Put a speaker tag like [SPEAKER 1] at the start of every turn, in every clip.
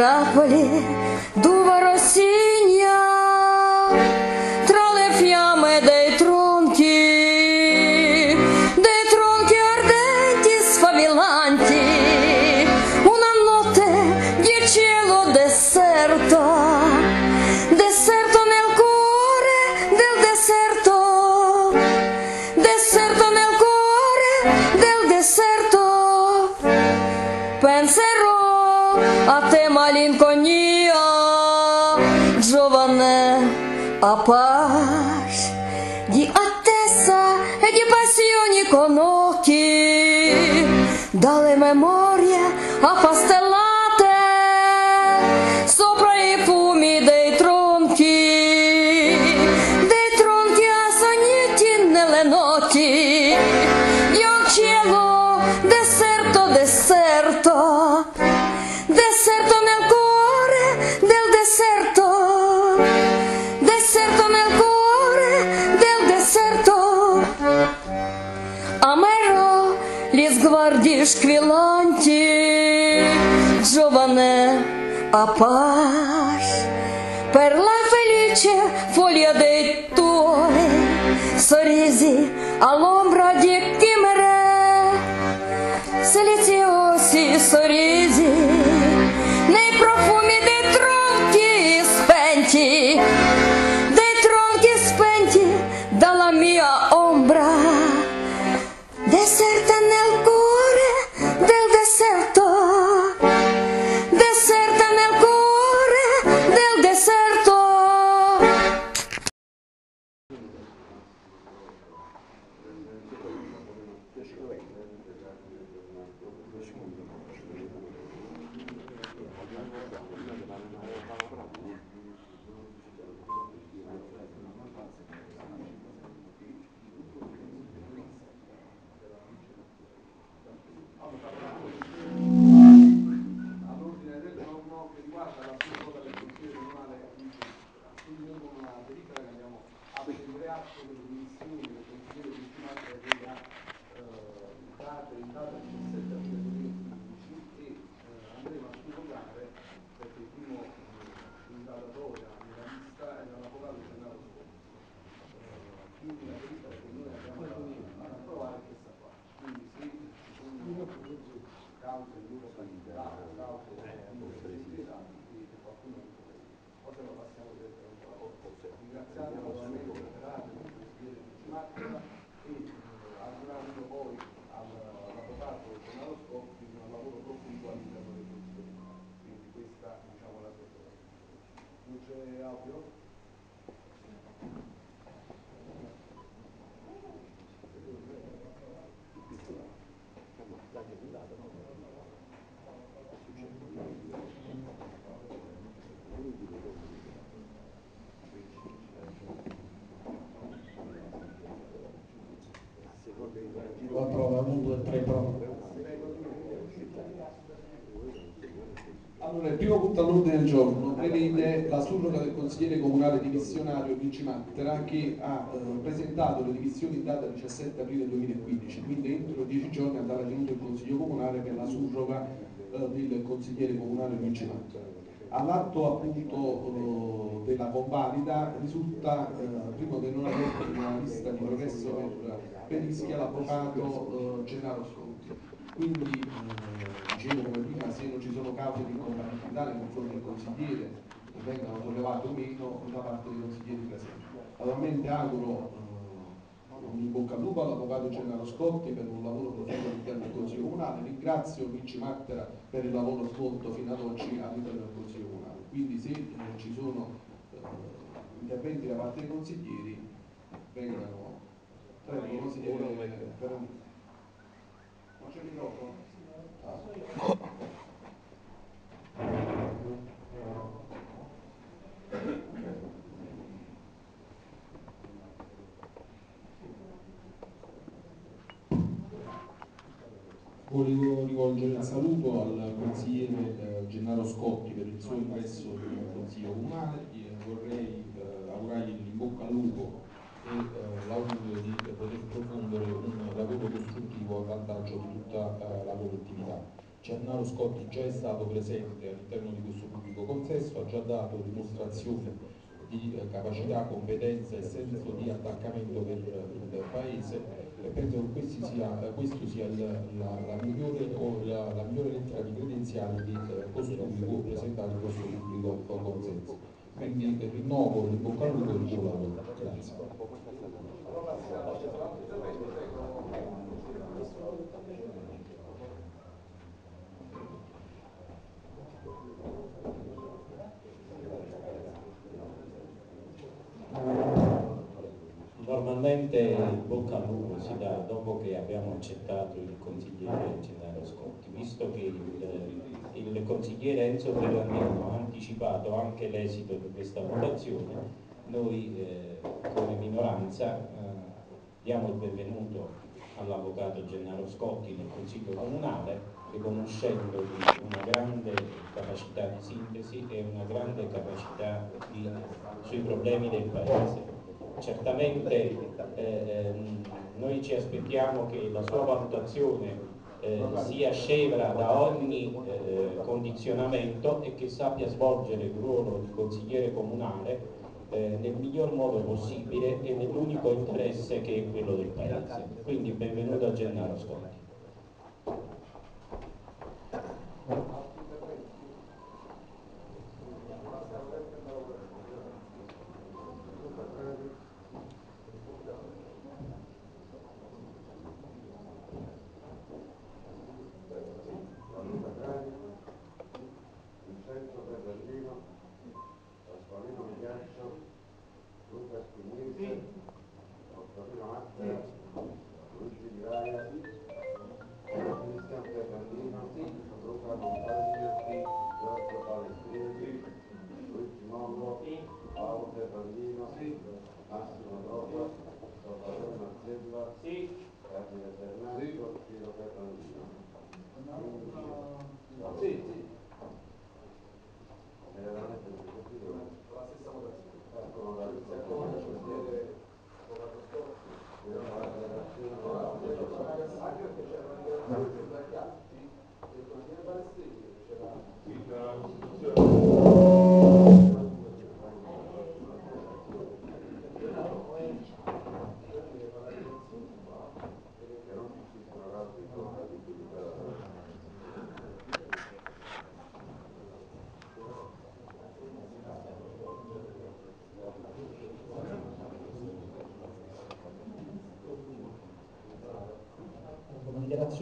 [SPEAKER 1] Reva dalle
[SPEAKER 2] лиш жоване апаш, перла феліче фолія де той, сорізі,
[SPEAKER 3] ало. Prova 1, 2, 3 prova. Allora, il primo punto all'ordine del giorno prevede la surroga del consigliere comunale dimissionario Luigi Mattera che ha eh, presentato le dimissioni in data 17 aprile 2015, quindi entro 10 giorni andrà tenuto il consiglio comunale per la surroga eh, del consigliere comunale Luigi Mattera. All'atto appunto eh, della convalida risulta eh, primo del non aver nella lista di progresso per, per Ischia l'avvocato eh, Gennaro Sconti. Quindi eh, dicevo come prima se non ci sono cause di incompatibilità nei confronti del consigliere che vengano sollevate o meno da parte dei consiglieri presenti. Naturalmente auguro eh, un in bocca al lupo all'avvocato Gennaro Scotti per un lavoro proficuo all'interno del Consiglio Comunale, ringrazio Luigi Mattera per il lavoro svolto fino ad oggi all'interno del Consiglio Comunale. Quindi se eh, ci sono interventi da parte dei consiglieri, vengano. Prego, consigliere Ferrandini. Non c'è il microfono? Ah.
[SPEAKER 4] Volevo rivolgere un saluto al consigliere eh, Gennaro Scotti per il suo ingresso nel Consiglio Comunale, vorrei eh, augurargli in bocca al lupo e eh, l'augurio di poter profondere un lavoro costruttivo a vantaggio di tutta eh, la collettività. Gennaro Scotti già è stato presente all'interno di questo pubblico consesso, ha già dato dimostrazione di eh, capacità, competenza e senso di attaccamento per il Paese e penso che sia, eh, questo sia il, la, la, migliore, la, la, migliore, lettera di credenziale eh, costui può presentare questo pubblico consenso. Quindi rinnovo il bocca al lupo il buon lavoro. Grazie.
[SPEAKER 5] Normalmente il bocca al lupo si dà dopo che abbiamo accettato il consigliere Gennaro Scotti, visto che il, il consigliere Enzo Ferrandino ha anticipato anche l'esito di questa votazione, noi eh, come minoranza eh, diamo il benvenuto all'avvocato Gennaro Scotti nel Consiglio Comunale, riconoscendo una grande capacità di sintesi e una grande capacità di, sui problemi del Paese. Certamente eh, ehm, noi ci aspettiamo che la sua valutazione eh, sia scevra da ogni eh, condizionamento e che sappia svolgere il ruolo di consigliere comunale eh, nel miglior modo possibile e nell'unico interesse che è quello del Paese. Quindi benvenuto a Gennaro Scotti.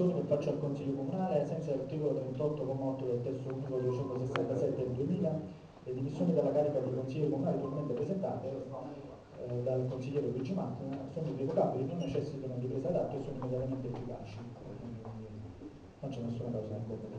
[SPEAKER 6] Che faccio al Consiglio Comunale, ai sensi dell'articolo 38,8 del testo unico 267 del 2000, le dimissioni dalla carica di consigliere comunale attualmente presentate eh, dal consigliere Luigi Macchina sono irrevocabili, non necessitano di presa d'atto e sono immediatamente efficaci. Non c'è nessuna causa in bocca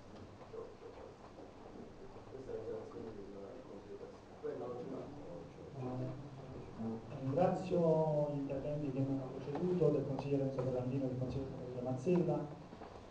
[SPEAKER 6] Ringrazio gli interventi che mi hanno preceduto, del consigliere Enzo Ferrandino e del consigliere Mazzella,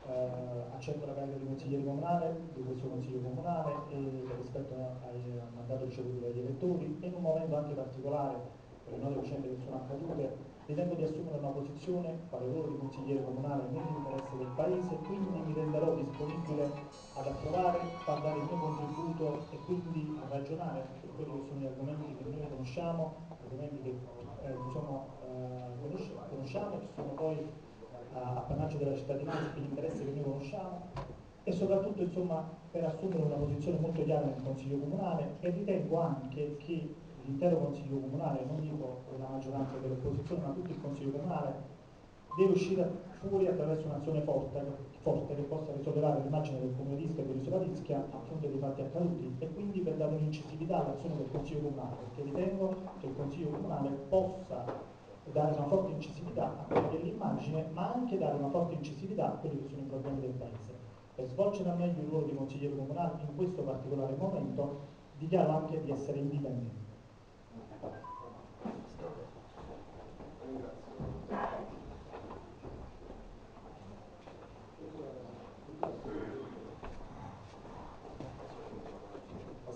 [SPEAKER 6] eh, accetto la carica di consigliere comunale di questo consiglio comunale e rispetto al mandato ricevuto dagli elettori e in un momento anche particolare per le nuove vicende che sono accadute ritengo di assumere una posizione quale ruolo di consigliere comunale nell'interesse del Paese, quindi mi renderò disponibile ad approvare, a dare il mio contributo e quindi a ragionare su quelli che sono gli argomenti che noi conosciamo, argomenti che eh, diciamo, eh, conosciamo, che sono poi eh, appannaggio della cittadinanza e l'interesse che noi conosciamo e soprattutto insomma, per assumere una posizione molto chiara nel Consiglio Comunale e ritengo anche che l'intero Consiglio Comunale, non dico la maggioranza dell'opposizione, ma tutto il Consiglio Comunale, deve uscire fuori attraverso un'azione forte, forte che possa risollevare l'immagine del comune di Ischia e dell'isola di Ischia a fronte dei fatti accaduti e quindi per dare un'incisività all'azione del Consiglio Comunale, perché ritengo che il Consiglio Comunale possa dare una forte incisività a quella che è l'immagine, ma anche dare una forte incisività a quelli che sono i problemi del Paese. Per svolgere al meglio il ruolo di consigliere comunale in questo particolare momento, dichiaro anche di essere indipendente.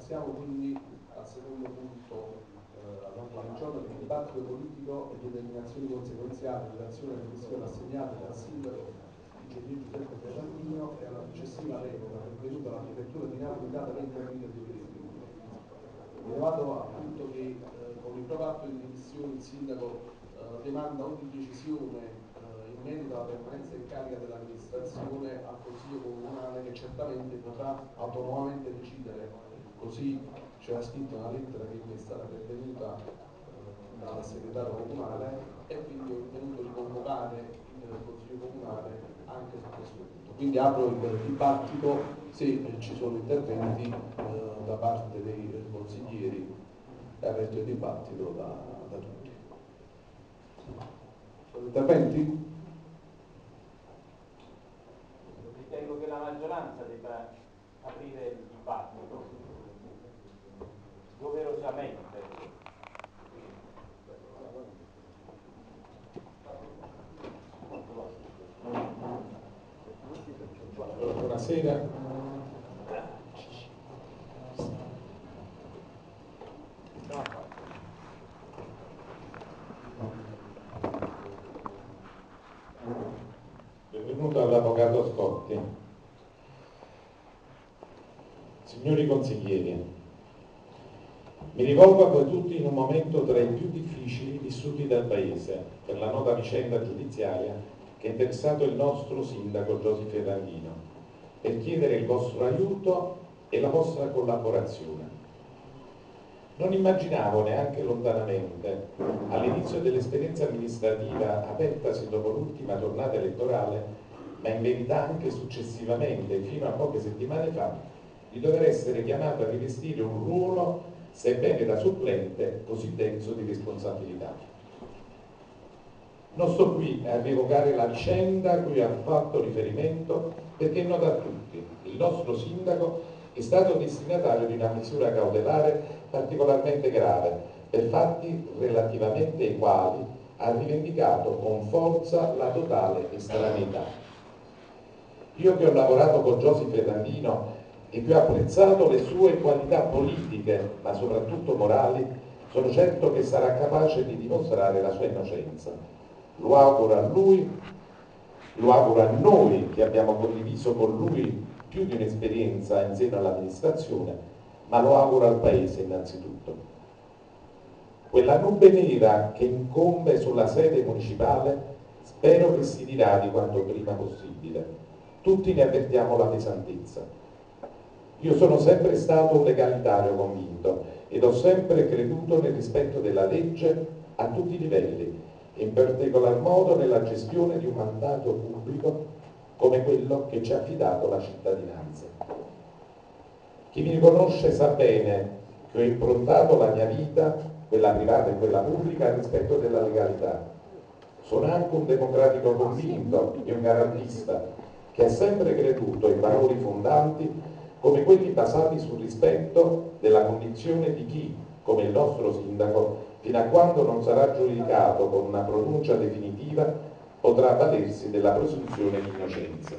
[SPEAKER 3] Passiamo quindi al secondo punto eh, all'ordine del il dibattito politico e determinazioni conseguenziali in relazione alle missioni assegnate dal sindaco di Giuseppe Ferrandino e alla successiva revoca pervenuta alla prefettura di Napoli data 20 aprile 2021. Rilevato appunto che eh, con il proprio atto di dimissioni il sindaco eh, demanda ogni decisione eh, in merito alla permanenza in carica dell'amministrazione al Consiglio Comunale che certamente potrà autonomamente decidere, così c'era scritto nella lettera che mi è stata pervenuta eh, dal segretario comunale e quindi ho ritenuto di convocare il Consiglio Comunale anche su questo punto. Quindi apro il dibattito se ci sono interventi eh, da parte dei eh, consiglieri, è aperto il dibattito da, da tutti. Sono interventi?
[SPEAKER 5] Ritengo che la maggioranza debba aprire il dibattito doverosamente.
[SPEAKER 7] Buonasera. Benvenuto all'Avvocato Scotti. Signori consiglieri, mi rivolgo a voi tutti in un momento tra i più difficili vissuti dal Paese per la nota vicenda giudiziaria che ha interessato il nostro sindaco Giosy Ferrandino per chiedere il vostro aiuto e la vostra collaborazione. Non immaginavo neanche lontanamente, all'inizio dell'esperienza amministrativa apertasi dopo l'ultima tornata elettorale, ma in verità anche successivamente, fino a poche settimane fa, di dover essere chiamato a rivestire un ruolo, sebbene da supplente, così denso di responsabilità. Non sto qui a rievocare la vicenda a cui ha fatto riferimento perché è nota a tutti. Il nostro sindaco è stato destinatario di una misura cautelare particolarmente grave per fatti relativamente ai quali ha rivendicato con forza la totale estraneità. Io che ho lavorato con Giosy Ferrandino e ho apprezzato le sue qualità politiche, ma soprattutto morali, sono certo che sarà capace di dimostrare la sua innocenza. Lo auguro a lui, lo auguro a noi che abbiamo condiviso con lui più di un'esperienza in seno all'amministrazione, ma lo auguro al Paese innanzitutto. Quella nube nera che incombe sulla sede municipale spero che si diradi quanto prima possibile. Tutti ne avvertiamo la pesantezza. Io sono sempre stato un legalitario convinto ed ho sempre creduto nel rispetto della legge a tutti i livelli, in particolar modo nella gestione di un mandato pubblico come quello che ci ha affidato la cittadinanza. Chi mi conosce sa bene che ho improntato la mia vita, quella privata e quella pubblica, al rispetto della legalità. Sono anche un democratico convinto e un garantista che ha sempre creduto in valori fondanti come quelli basati sul rispetto della condizione di chi, come il nostro sindaco, fino a quando non sarà giudicato con una pronuncia definitiva, potrà avvalersi della presunzione di innocenza.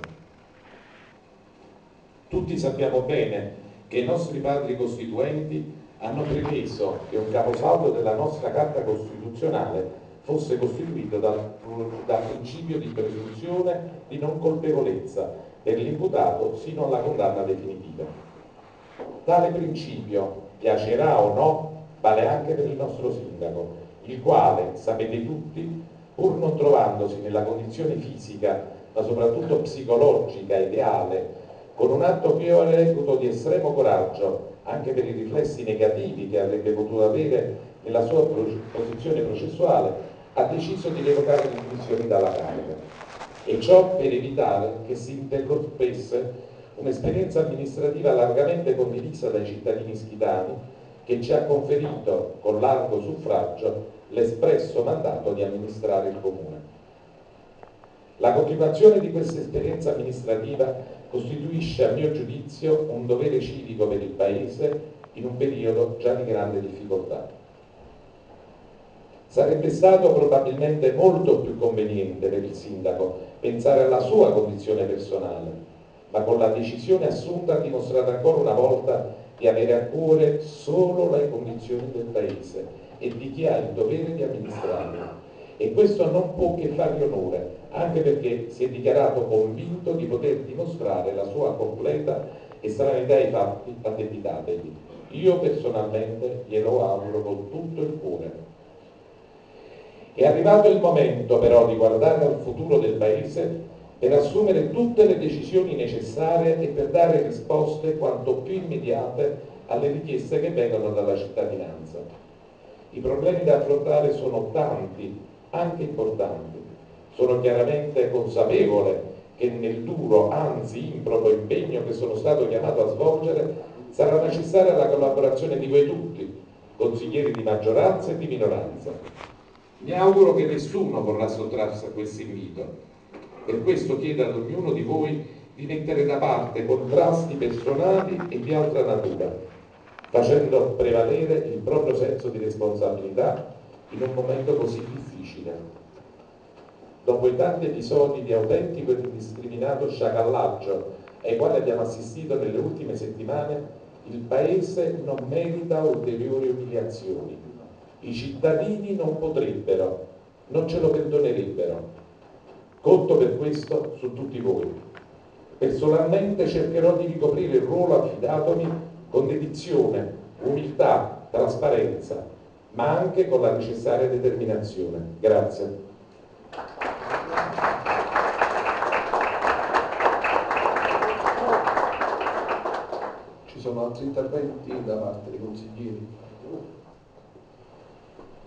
[SPEAKER 7] Tutti sappiamo bene che i nostri padri costituenti hanno premesso che un caposaldo della nostra Carta Costituzionale fosse costituito dal, dal principio di presunzione di non colpevolezza per l'imputato sino alla condanna definitiva. Tale principio, piacerà o no, vale anche per il nostro sindaco, il quale, sapete tutti, pur non trovandosi nella condizione fisica, ma soprattutto psicologica ideale, con un atto che io reputo di estremo coraggio, anche per i riflessi negativi che avrebbe potuto avere nella sua posizione processuale, ha deciso di revocare le dimissioni dalla carica e ciò per evitare che si interrompesse un'esperienza amministrativa largamente condivisa dai cittadini schitani che ci ha conferito con largo suffragio l'espresso mandato di amministrare il comune. La continuazione di questa esperienza amministrativa costituisce a mio giudizio un dovere civico per il Paese in un periodo già di grande difficoltà. Sarebbe stato probabilmente molto più conveniente per il sindaco pensare alla sua condizione personale, ma con la decisione assunta ha dimostrato ancora una volta di avere a cuore solo le condizioni del Paese e di chi ha il dovere di amministrarlo. E questo non può che fargli onore, anche perché si è dichiarato convinto di poter dimostrare la sua completa estraneità ai fatti addebitategli. Io personalmente glielo auguro con tutto il cuore. È arrivato il momento però di guardare al futuro del Paese per assumere tutte le decisioni necessarie e per dare risposte quanto più immediate alle richieste che vengono dalla cittadinanza. I problemi da affrontare sono tanti, anche importanti. Sono chiaramente consapevole che nel duro, anzi improbo impegno che sono stato chiamato a svolgere sarà necessaria la collaborazione di voi tutti, consiglieri di maggioranza e di minoranza. Mi auguro che nessuno vorrà sottrarsi a questo invito per questo chiedo ad ognuno di voi di mettere da parte contrasti personali e di altra natura, facendo prevalere il proprio senso di responsabilità in un momento così difficile. Dopo i tanti episodi di autentico e indiscriminato sciacallaggio ai quali abbiamo assistito nelle ultime settimane, il Paese non merita ulteriori umiliazioni. I cittadini non potrebbero, non ce lo perdonerebbero Conto per questo su tutti voi. Personalmente cercherò di ricoprire il ruolo affidatomi con dedizione, umiltà, trasparenza, ma anche con la necessaria determinazione. Grazie.
[SPEAKER 3] Ci sono altri interventi da parte dei consiglieri?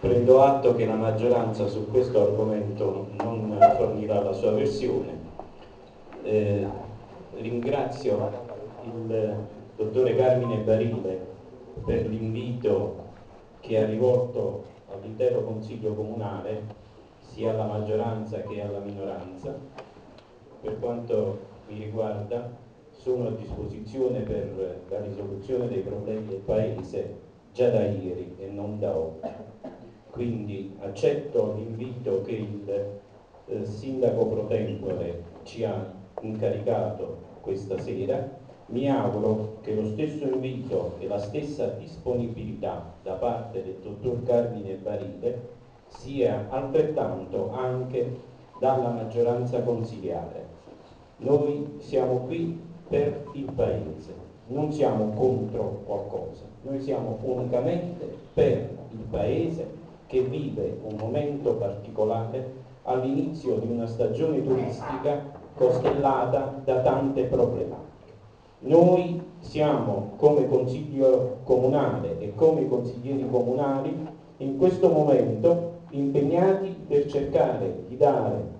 [SPEAKER 5] Prendo atto che la maggioranza su questo argomento non fornirà la sua versione. Eh, ringrazio il dottore Carmine Barile per l'invito che ha rivolto all'intero Consiglio Comunale, sia alla maggioranza che alla minoranza. Per quanto mi riguarda sono a disposizione per la risoluzione dei problemi del Paese già da ieri e non da oggi. Quindi accetto l'invito che il eh, sindaco pro tempore ci ha incaricato questa sera mi auguro che lo stesso invito e la stessa disponibilità da parte del dottor Carmine Barile sia altrettanto anche dalla maggioranza consigliare. Noi siamo qui per il Paese, non siamo contro qualcosa, noi siamo unicamente per il Paese che vive un momento particolare all'inizio di una stagione turistica costellata da tante problematiche. Noi siamo come Consiglio Comunale e come consiglieri comunali in questo momento impegnati per cercare di dare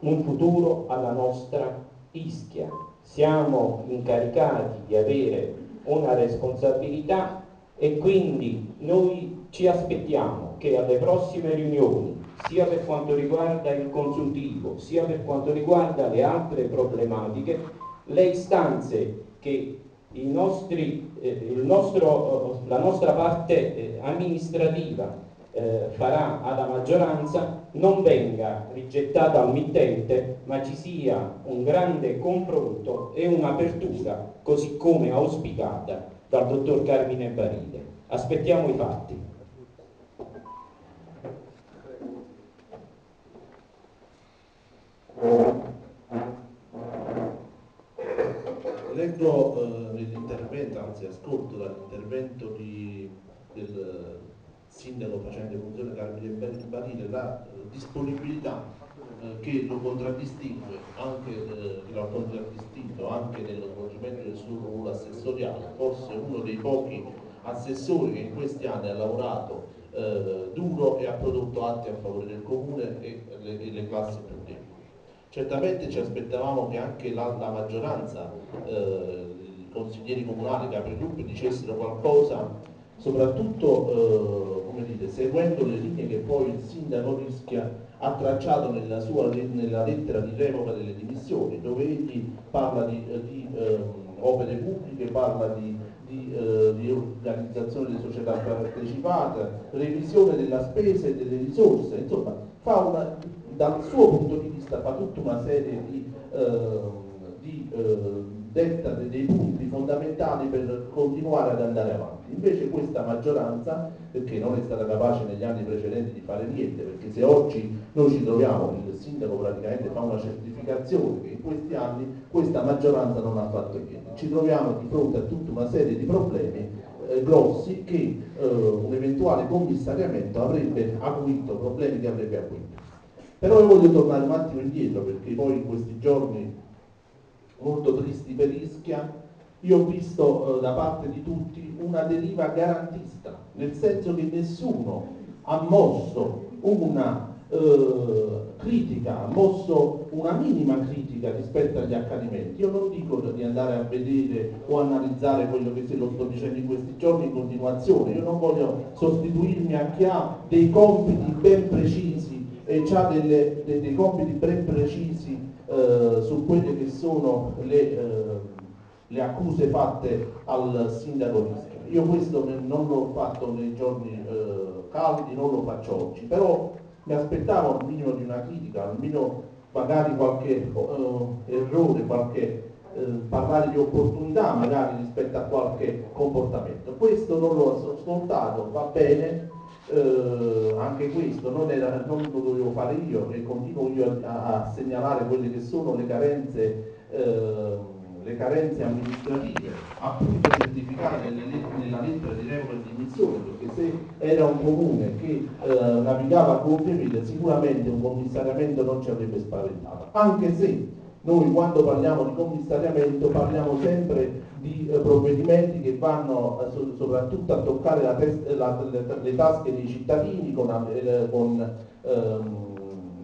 [SPEAKER 5] un futuro alla nostra Ischia. Siamo incaricati di avere una responsabilità e quindi noi ci aspettiamo che alle prossime riunioni, sia per quanto riguarda il consultivo, sia per quanto riguarda le altre problematiche, le istanze che nostri, eh, nostro, la nostra parte eh, amministrativa eh, farà alla maggioranza non venga rigettata al mittente, ma ci sia un grande confronto e un'apertura, così come auspicata dal dottor Carmine Barile. Aspettiamo i fatti.
[SPEAKER 8] Leggo eh, nell'intervento, anzi ascolto dall'intervento del sindaco facente funzione Carmine Barile la eh, disponibilità eh, che lo contraddistingue anche, eh, che lo ha contraddistinto anche nello svolgimento del suo ruolo assessoriale, forse uno dei pochi assessori che in questi anni ha lavorato eh, duro e ha prodotto atti a favore del comune e le, e le classi più deboli. Certamente ci aspettavamo che anche la, la maggioranza, eh, i consiglieri comunali, i capigruppi dicessero qualcosa, soprattutto eh, dite, seguendo le linee che poi il sindaco rischia ha tracciato nella, sua, nella lettera di revoca delle dimissioni, dove egli parla di, di eh, opere pubbliche, parla di di, eh, di, organizzazione delle società partecipate, revisione della spesa e delle risorse, insomma una, dal suo punto di vista fa tutta una serie di, eh, di eh, detta dei punti fondamentali per continuare ad andare avanti. Invece questa maggioranza, perché non è stata capace negli anni precedenti di fare niente, perché se oggi noi ci troviamo, il sindaco praticamente fa una certificazione che in questi anni questa maggioranza non ha fatto niente. Ci troviamo di fronte a tutta una serie di problemi eh, grossi che eh, un eventuale commissariamento avrebbe acuito, problemi che avrebbe acuito. Però io voglio tornare un attimo indietro perché poi in questi giorni molto tristi per Ischia, io ho visto eh, da parte di tutti una deriva garantista, nel senso che nessuno ha mosso una eh, critica, ha mosso una minima critica rispetto agli accadimenti. Io non dico di andare a vedere o analizzare quello che se lo sto dicendo in questi giorni in continuazione, io non voglio sostituirmi a chi ha dei compiti ben precisi e ha dei compiti ben precisi eh, su quelle che sono le, eh, le, accuse fatte al sindaco Rischia. Io questo non l'ho fatto nei giorni eh, caldi, non lo faccio oggi, però mi aspettavo un minimo di una critica, almeno magari qualche errore, qualche parlare di opportunità magari rispetto a qualche comportamento. Questo non l'ho ascoltato, va bene, eh, anche questo non, era, non, lo dovevo fare io e continuo io a, a segnalare quelle che sono le carenze, eh, le carenze amministrative appunto certificate nella lettera di revoca di dimissione perché se era un comune che eh, navigava a gonfie vele sicuramente un commissariamento non ci avrebbe spaventato. Anche se noi quando parliamo di commissariamento parliamo sempre di eh, provvedimenti che vanno so, soprattutto a toccare la la, le, le, tasche dei cittadini con, eh, con ehm,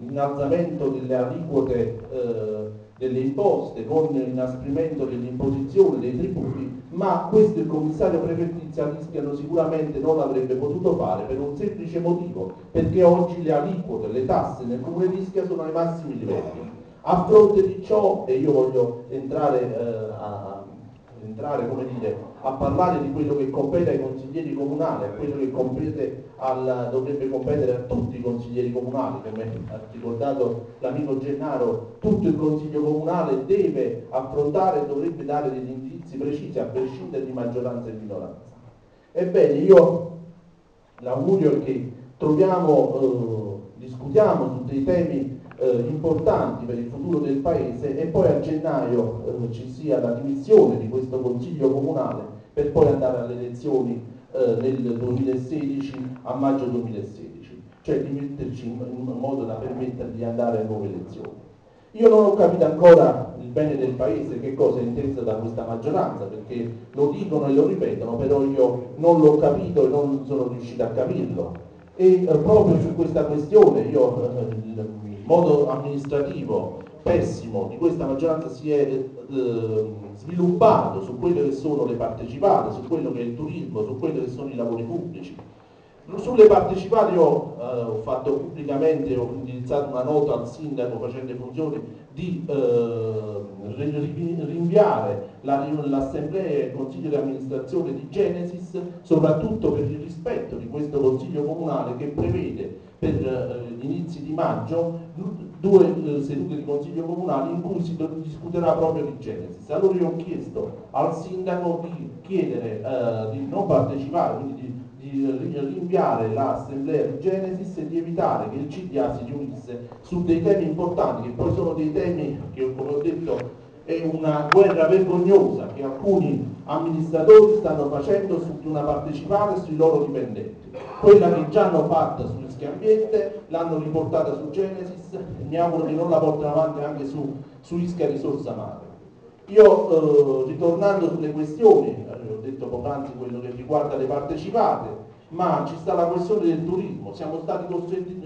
[SPEAKER 8] innalzamento delle aliquote eh, delle imposte, con l'inasprimento dell'imposizione dei tributi, ma questo il commissario prefettizio rischiano sicuramente non l'avrebbe potuto fare per un semplice motivo, perché oggi le aliquote, le tasse nel comune di Ischia sono ai massimi livelli. A fronte di ciò, e io voglio entrare, eh, a, entrare dire, a, parlare di quello che compete ai consiglieri comunali, quello che compete al, dovrebbe competere a tutti i consiglieri comunali, come ha ricordato l'amico Gennaro, tutto il consiglio comunale deve affrontare e dovrebbe dare degli indirizzi precisi a prescindere di maggioranza e minoranza. Ebbene, io l'augurio è che troviamo, eh, discutiamo su dei temi eh, importanti per il futuro del Paese e poi a gennaio eh, ci sia la dimissione di questo Consiglio Comunale per poi andare alle elezioni eh, nel 2016 a maggio 2016, cioè di metterci in, in modo da permettere di andare a nuove elezioni. Io non ho capito ancora il bene del Paese, che cosa è inteso da questa maggioranza, perché lo dicono e lo ripetono, però io non l'ho capito e non sono riuscito a capirlo. E eh, proprio su questa questione io eh, modo amministrativo pessimo di questa maggioranza si è eh, sviluppato su quelle che sono le partecipate, su quello che è il turismo, su quelli che sono i lavori pubblici. Sulle partecipate io eh, ho fatto pubblicamente, ho indirizzato una nota al sindaco facendo funzioni di eh, rinviare l'assemblea e il consiglio di amministrazione di Genesis, soprattutto per il rispetto di questo consiglio comunale che prevede per eh, gli inizi di maggio due eh, sedute di consiglio comunale in cui si discuterà proprio di Genesis. Allora io ho chiesto al sindaco di chiedere eh, di non partecipare, quindi di di rinviare l'assemblea di Genesis e di evitare che il CDA si riunisse su dei temi importanti, che poi sono dei temi che, come ho detto, è una guerra vergognosa che alcuni amministratori stanno facendo su di una partecipata e sui loro dipendenti. Quella che già hanno fatta su Rischi Ambiente l'hanno riportata su Genesis e mi auguro che non la portino avanti anche su, su Ischia Risorsa Mare. Io eh, ritornando sulle questioni, eh, ho detto poc'anzi quello che riguarda le partecipate, ma ci sta la questione del turismo, siamo stati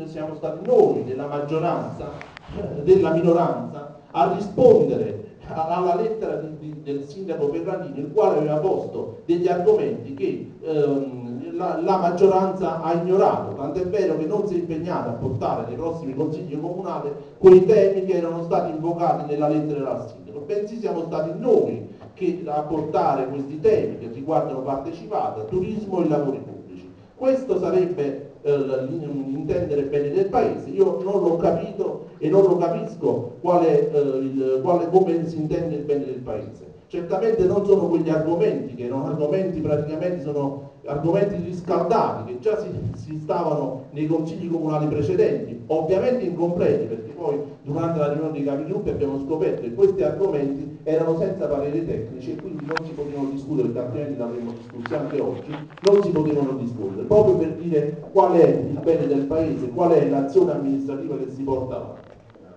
[SPEAKER 8] siamo stati noi della maggioranza, eh, della minoranza, a rispondere alla lettera di, di, del sindaco Ferrandini, il quale aveva posto degli argomenti che ehm, la, la, maggioranza ha ignorato, tant'è vero che non si è impegnata a portare nei prossimi consigli comunali quei temi che erano stati invocati nella lettera del sindaco, bensì siamo stati noi che, a portare questi temi che riguardano partecipata, turismo e lavori pubblici. Questo sarebbe eh, intendere bene del paese. Io non l'ho capito e non lo capisco quale, eh, quale, come si intende il bene del paese. Certamente non sono quegli argomenti che erano argomenti praticamente sono argomenti riscaldati che già si, si, stavano nei consigli comunali precedenti, ovviamente incompleti perché poi durante la riunione dei capigruppi abbiamo scoperto che questi argomenti erano senza pareri tecnici e quindi non si potevano discutere, perché altrimenti l'avremmo discussi anche oggi, non si potevano discutere, proprio per dire qual è il bene del paese, qual è l'azione amministrativa che si porta avanti.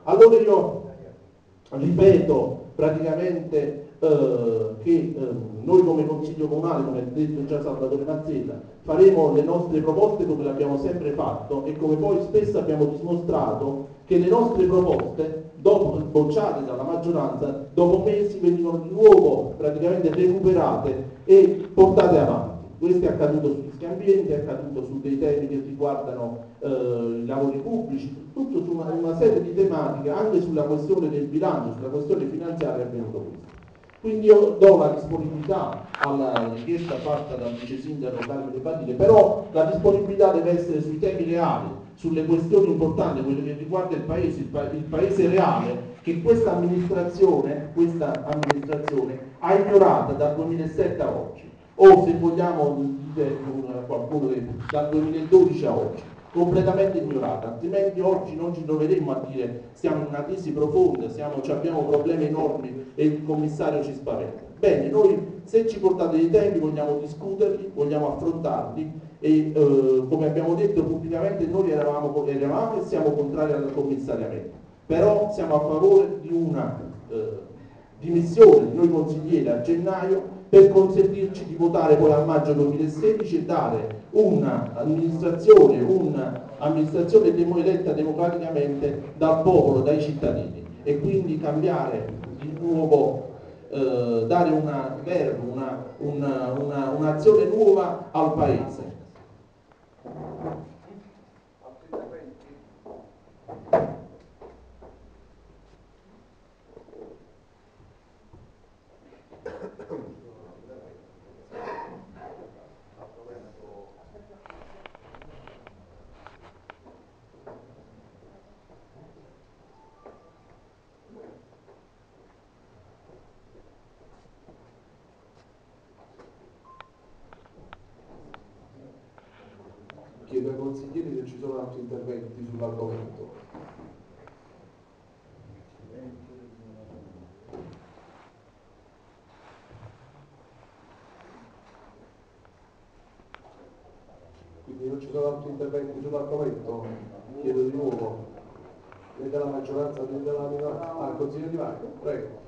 [SPEAKER 8] Allora io ripeto praticamente eh, che eh, noi come Consiglio Comunale, come ha detto già Salvatore Mazzella, faremo le nostre proposte come l'abbiamo sempre fatto e come poi spesso abbiamo dimostrato che le nostre proposte, dopo bocciate dalla maggioranza, dopo mesi venivano di nuovo praticamente recuperate e portate avanti. Questo è accaduto su rischi ambienti, è accaduto su dei temi che riguardano eh, i lavori pubblici, tutto su una, una serie di tematiche, anche sulla questione del bilancio, sulla questione finanziaria è avvenuto questo. Quindi io do la disponibilità alla richiesta fatta dal vice sindaco Carmine Badile, però la disponibilità deve essere sui temi reali, sulle questioni importanti, quelle che riguarda il paese, il, pa il paese reale, che questa amministrazione, questa amministrazione ha ignorato dal 2007 a oggi, o se vogliamo dire qualcuno dal 2012 a oggi completamente ignorata, altrimenti oggi non ci troveremmo a dire siamo in una crisi profonda, siamo, abbiamo problemi enormi e il commissario ci spaventa. Bene, noi se ci portate dei tempi vogliamo discuterli, vogliamo affrontarli e eh, come abbiamo detto pubblicamente noi eravamo, eravamo e siamo contrari al commissariamento, però siamo a favore di una eh, dimissione di noi consiglieri a gennaio per consentirci di votare poi a maggio 2016 e dare un'amministrazione, un'amministrazione eletta democraticamente dal popolo, dai cittadini e quindi cambiare di nuovo, eh, dare una verbo, un'azione una, una, nuova al Paese.
[SPEAKER 3] chiedo ai consiglieri altri interventi sull'argomento. Quindi non ci sono altri interventi sull'argomento? Chiedo di nuovo. Né della maggioranza né della minoranza. Ah, il consigliere Di Marco, prego.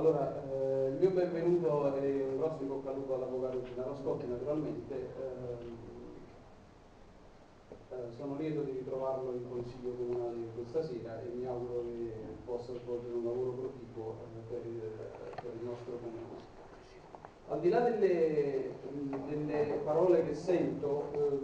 [SPEAKER 2] Allora, eh, il mio benvenuto e un grosso in bocca al lupo all'avvocato Gennaro Scotti naturalmente. Eh, eh, sono lieto di ritrovarlo in Consiglio Comunale questa sera e mi auguro che possa svolgere un lavoro proficuo eh, per, il, per il nostro Comune. Al di là delle, delle parole che sento, eh,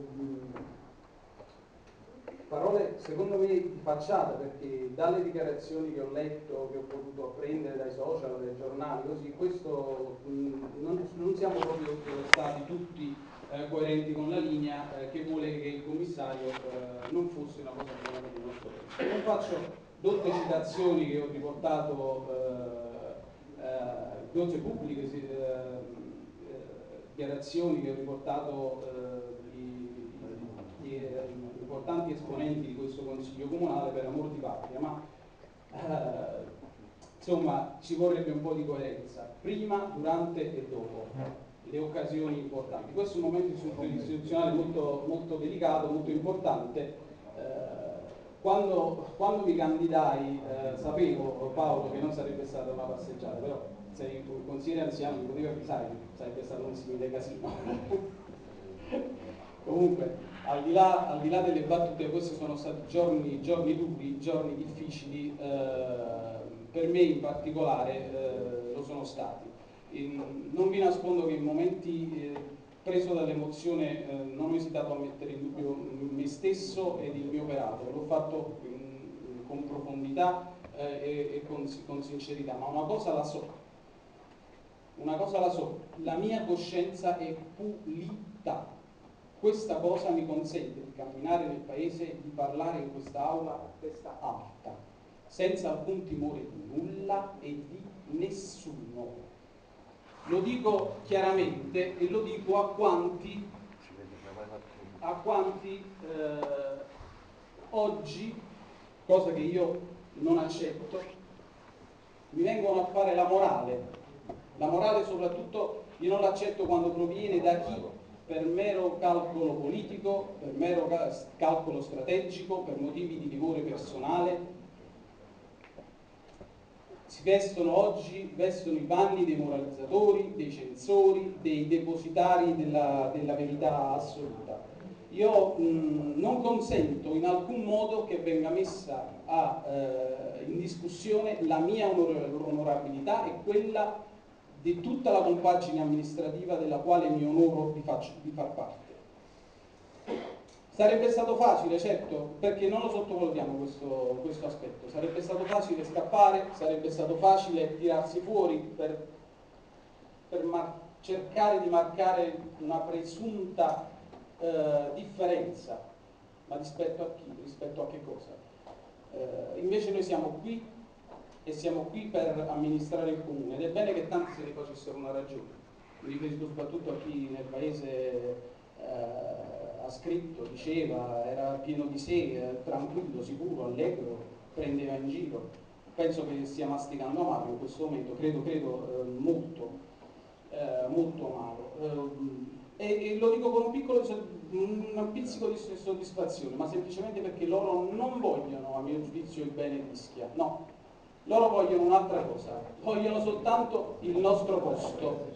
[SPEAKER 2] parole secondo me di facciata perché dalle dichiarazioni che ho letto, che ho potuto apprendere dai social, dai giornali, così, questo non, non, siamo proprio stati tutti eh, coerenti con la linea eh, che vuole che il commissario eh, non fosse una cosa che non nostro tempo. Non faccio dotte citazioni che ho riportato, eh, eh, pubbliche eh, dichiarazioni che ho riportato di, di, di importanti esponenti di questo Consiglio Comunale per amor di patria, ma eh, insomma ci vorrebbe un po' di coerenza, prima, durante e dopo le occasioni importanti. Questo è un momento istituzionale molto, molto delicato, molto importante. Eh, quando, quando, mi candidai eh, sapevo, Paolo, che non sarebbe stata una passeggiata, però sei un consigliere anziano, mi potevi avvisare che sarebbe stato un simile casino. Comunque, al di, là, al di, là, delle battute, questi sono stati giorni, giorni duri, giorni difficili, eh, per me in particolare eh, lo sono stati. In, non vi nascondo che in momenti eh, preso dall'emozione eh, non ho esitato a mettere in dubbio me stesso ed il mio operato, l'ho fatto in, con profondità eh, e, e con, con sincerità, ma una cosa la so, una cosa la so, la mia coscienza è pulita questa cosa mi consente di camminare nel paese e di parlare in quest'aula a testa alta, senza alcun timore di nulla e di nessuno. Lo dico chiaramente e lo dico a quanti, a quanti eh, oggi, cosa che io non accetto, mi vengono a fare la morale. La morale soprattutto io non l'accetto quando proviene da chi per mero calcolo politico, per mero calcolo strategico, per motivi di vigore personale. Si vestono oggi, vestono i panni dei moralizzatori, dei censori, dei depositari della, della verità assoluta. Io mh, non consento in alcun modo che venga messa a, eh, in discussione la mia onorabilità e quella di tutta la compagine amministrativa della quale mi onoro di, faccio, di far parte. Sarebbe stato facile, certo, perché non lo sottovalutiamo questo, questo, aspetto, sarebbe stato facile scappare, sarebbe stato facile tirarsi fuori per, per cercare di marcare una presunta eh, differenza, ma rispetto a chi, rispetto a che cosa? Eh, invece noi siamo qui e siamo qui per amministrare il comune ed è bene che tanti se ne facessero una ragione. Mi riferisco soprattutto a chi nel paese eh, ha scritto, diceva, era pieno di sé, eh, tranquillo, sicuro, allegro, prendeva in giro. Penso che stia masticando amaro in questo momento, credo, credo eh, molto, eh, molto amaro. Eh, e, e, lo dico con un piccolo un pizzico di soddisfazione, ma semplicemente perché loro non vogliono, a mio giudizio, il bene di Ischia. No, loro vogliono un'altra cosa, vogliono soltanto il nostro posto,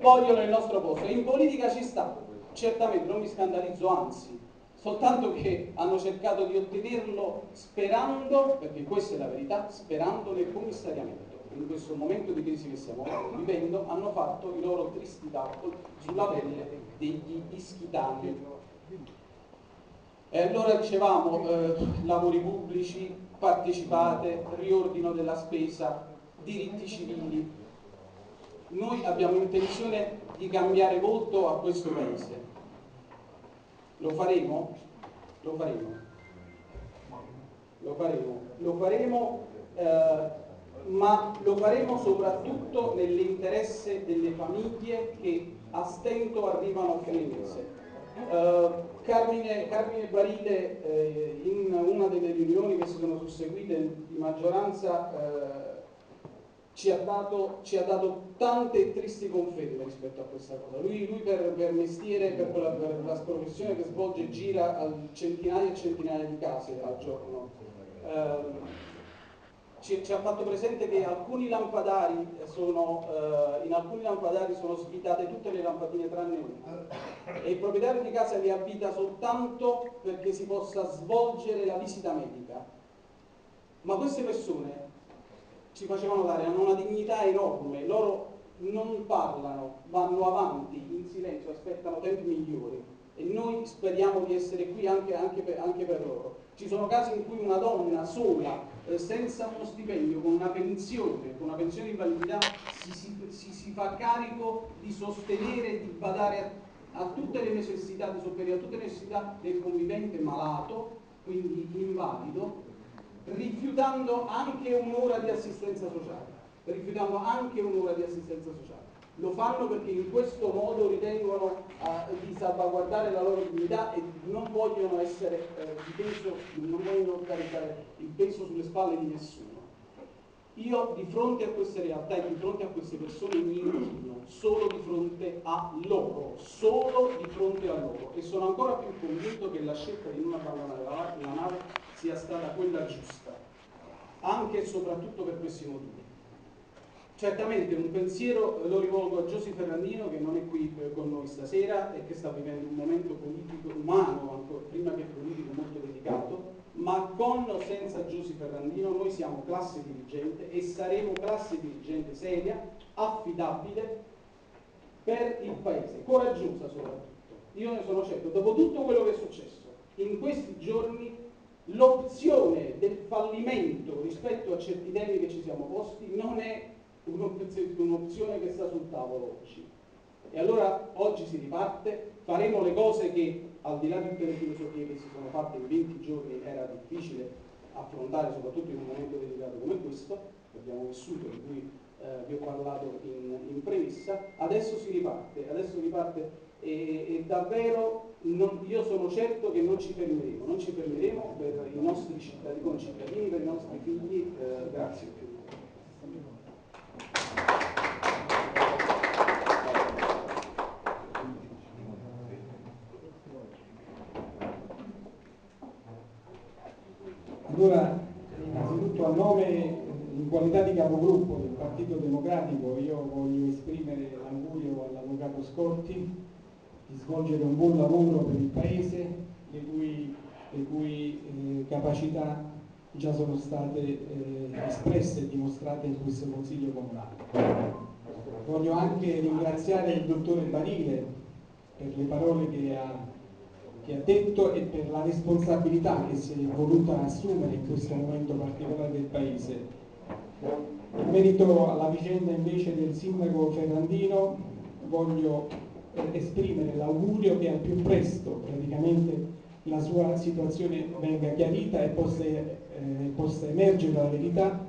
[SPEAKER 2] vogliono il nostro posto. In politica ci sta, certamente non mi scandalizzo, anzi, soltanto che hanno cercato di ottenerlo sperando, perché questa è la verità, sperando nel commissariamento. In questo momento di crisi che stiamo vivendo hanno fatto i loro tristi calcoli sulla pelle degli ischitani. E allora dicevamo eh, lavori pubblici, partecipate, riordino della spesa, diritti civili. Noi abbiamo intenzione di cambiare volto a questo Paese. Lo faremo? Lo faremo. Lo faremo. Lo faremo, eh, ma lo faremo soprattutto nell'interesse delle famiglie che a stento arrivano a fine mese Carmine, Carmine, Barile eh, in una delle riunioni che si sono susseguite di maggioranza eh, ci, ha dato, ci, ha dato, tante tristi conferme rispetto a questa cosa. Lui, lui per, per, mestiere, per, quella, per la professione che svolge, gira a centinaia e centinaia di case al giorno. Uh, ci, ci ha fatto presente che alcuni lampadari sono, eh, in alcuni lampadari sono svitate tutte le lampadine tranne una e il proprietario di casa li abita soltanto perché si possa svolgere la visita medica. Ma queste persone ci facevano dare, hanno una dignità enorme, loro non parlano, vanno avanti in silenzio, aspettano tempi migliori e noi speriamo di essere qui anche, anche, per, anche per loro. Ci sono casi in cui una donna sola, senza uno stipendio, con una pensione, con una pensione di invalidità, si, si, si, si fa carico di sostenere e di badare a, a, tutte le necessità, di sopperire a tutte le necessità del convivente malato, quindi invalido, rifiutando anche un'ora di assistenza sociale, rifiutando anche un'ora di assistenza sociale. Lo fanno perché in questo modo ritengono uh, di salvaguardare la loro dignità e non vogliono essere eh, di peso, non vogliono caricare il peso sulle spalle di nessuno. Io di fronte a queste realtà e di fronte a queste persone mi inchino solo di fronte a loro, solo di fronte a loro e sono ancora più convinto che la scelta di non abbandonare la nave sia stata quella giusta, anche e soprattutto per questi motivi. Certamente un pensiero lo rivolgo a Giosy Ferrandino che non è qui eh, con noi stasera e che sta vivendo un momento politico, umano, ancora, prima che politico, molto delicato, ma con o senza Giosy Ferrandino noi siamo classe dirigente e saremo classe dirigente seria, affidabile per il Paese, coraggiosa soprattutto. Io ne sono certo, dopo tutto quello che è successo, in questi giorni l'opzione del fallimento rispetto a certi temi che ci siamo posti non è un'opzione che sta sul tavolo oggi. E allora oggi si riparte, faremo le cose che al di là di tutte le filosofie che si sono fatte in 20 giorni era difficile affrontare, soprattutto in un momento delicato come questo, che abbiamo vissuto, di cui eh, vi ho parlato in, in, premessa, adesso si riparte, adesso riparte e, e davvero non, io sono certo che non ci fermeremo, non ci fermeremo per i nostri cittadini, per i nostri figli, eh, grazie.
[SPEAKER 9] Allora, innanzitutto a nome, in qualità di capogruppo del Partito Democratico, io voglio esprimere l'augurio all'Avvocato Scotti di svolgere un buon lavoro per il Paese, le cui, le cui eh, capacità già sono state eh, espresse e dimostrate in questo Consiglio Comunale. Voglio anche ringraziare il dottore Barile per le parole che ha che ha detto e per la responsabilità che si è voluta assumere in questo momento particolare del Paese. In merito alla vicenda invece del sindaco Ferrandino voglio eh, esprimere l'augurio che al più presto praticamente la sua situazione venga chiarita e possa, eh, possa emergere la verità